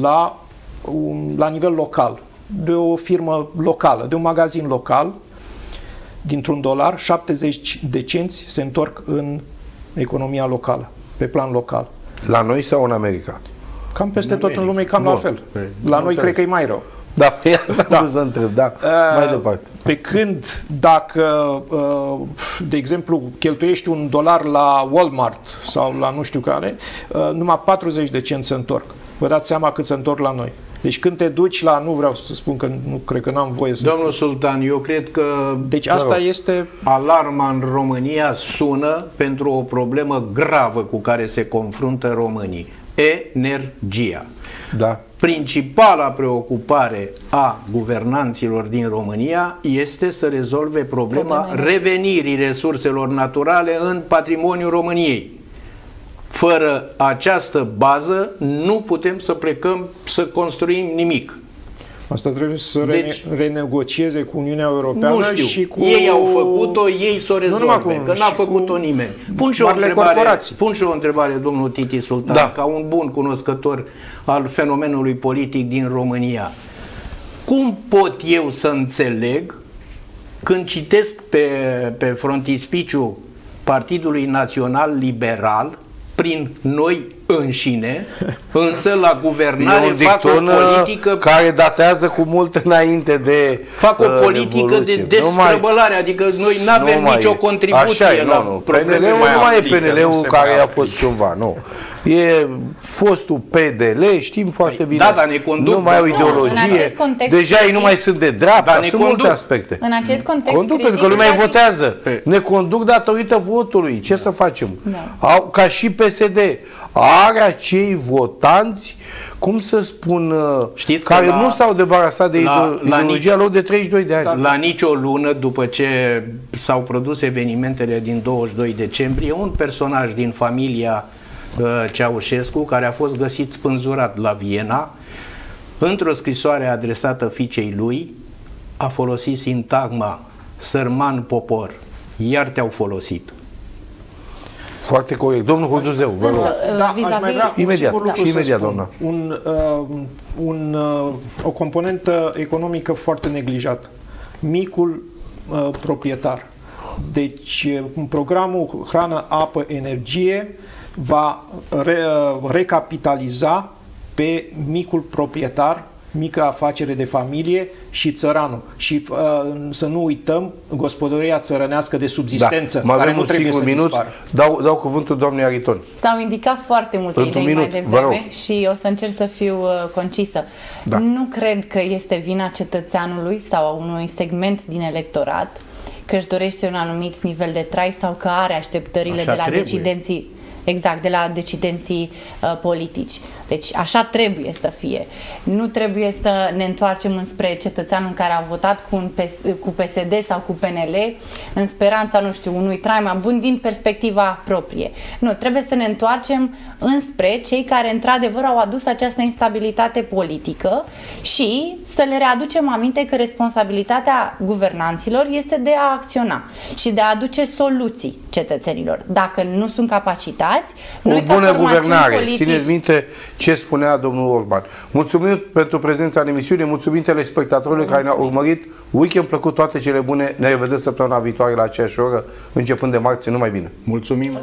la, un, la nivel local, de o firmă locală, de un magazin local, dintr-un dolar, 70 de cenți se întorc în economia locală, pe plan local.
La noi sau în America?
Cam peste tot în lume, cam Bun. la fel. Păi, la noi cred că e mai rău.
Da, pe (laughs) asta da. să întreb, da. Uh, mai departe.
Pe când dacă, uh, de exemplu, cheltuiești un dolar la Walmart sau la nu știu care, uh, numai 40 de cenți se întorc. Vă dați seama cât se întorc la noi. Deci când te duci la, nu vreau să spun că nu cred că n-am voie să...
Domnul Sultan, eu cred că
deci asta este...
alarma în România sună pentru o problemă gravă cu care se confruntă românii. Energia.
Da.
Principala preocupare a guvernanților din România este să rezolve problema Probleme. revenirii resurselor naturale în patrimoniul României. Fără această bază nu putem să plecăm să construim nimic.
Asta trebuie să deci, renegocieze cu Uniunea Europeană
nu știu.
și cu...
Ei au făcut-o, ei să o rezolve, că n-a făcut-o nimeni. Pun și, o întrebare, pun și o întrebare, domnul Titi Sultan, da. ca un bun cunoscător al fenomenului politic din România. Cum pot eu să înțeleg când citesc pe, pe frontispiciu Partidului Național Liberal prin noi înșine, însă la guvernare fac o politică
care datează cu mult înainte de
fac o uh, politică revoluție. de destrăbălare, adică noi nu avem nicio contribuție
Așa e, la nu, nu. PNL-ul nu mai e PNL-ul care a fost cândva, nu. E fostul PDL, știm foarte păi, bine.
Da, dar ne conduc.
Nu mai au ideologie. Deja ei nu mai sunt de dreapta, dar ne sunt conduc. multe aspecte.
În acest context
Conduc pentru că lumea votează. Ne conduc datorită votului. Ce să facem? Da. Au, ca și PSD are acei votanți, cum să spun, uh, Știți care la, nu s-au debarasat de la, ideologia la lor de 32 de ani.
La nicio lună după ce s-au produs evenimentele din 22 decembrie, un personaj din familia uh, Ceaușescu, care a fost găsit spânzurat la Viena, într-o scrisoare adresată fiicei lui, a folosit sintagma sărman popor, iar te-au folosit.
Foarte corect. Domnul Hurduzeu, vă rog.
Da, aș mai vrea
imediat, și imediat, doamna.
Un, uh, un, uh, o componentă economică foarte neglijată. Micul uh, proprietar. Deci, uh, programul Hrană, Apă, Energie va re, uh, recapitaliza pe micul proprietar mică afacere de familie și țăranul. Și uh, să nu uităm gospodăria țărănească de subzistență, da. care nu trebuie să minut, dispară.
Dau, dau cuvântul doamnei Ariton.
S-au indicat foarte multe Într-un idei minut, mai devreme și o să încerc să fiu uh, concisă. Da. Nu cred că este vina cetățeanului sau a unui segment din electorat că își dorește un anumit nivel de trai sau că are așteptările Așa de la trebuie. decidenții exact, de la decidenții uh, politici. Deci așa trebuie să fie. Nu trebuie să ne întoarcem înspre cetățeanul care a votat cu, un PS, cu PSD sau cu PNL în speranța, nu știu, unui trai mai bun din perspectiva proprie. Nu, trebuie să ne întoarcem înspre cei care într-adevăr au adus această instabilitate politică și să le readucem aminte că responsabilitatea guvernanților este de a acționa și de a aduce soluții cetățenilor. Dacă nu sunt capacitați, implicați.
O
Noi,
bună
ca
guvernare.
politici,
Țineți minte ce spunea domnul Orban. Mulțumim pentru prezența în emisiune, mulțumim telespectatorilor care ne-au urmărit. Weekend plăcut, toate cele bune. Ne revedem săptămâna viitoare la aceeași oră, începând de marți. Numai bine!
Mulțumim!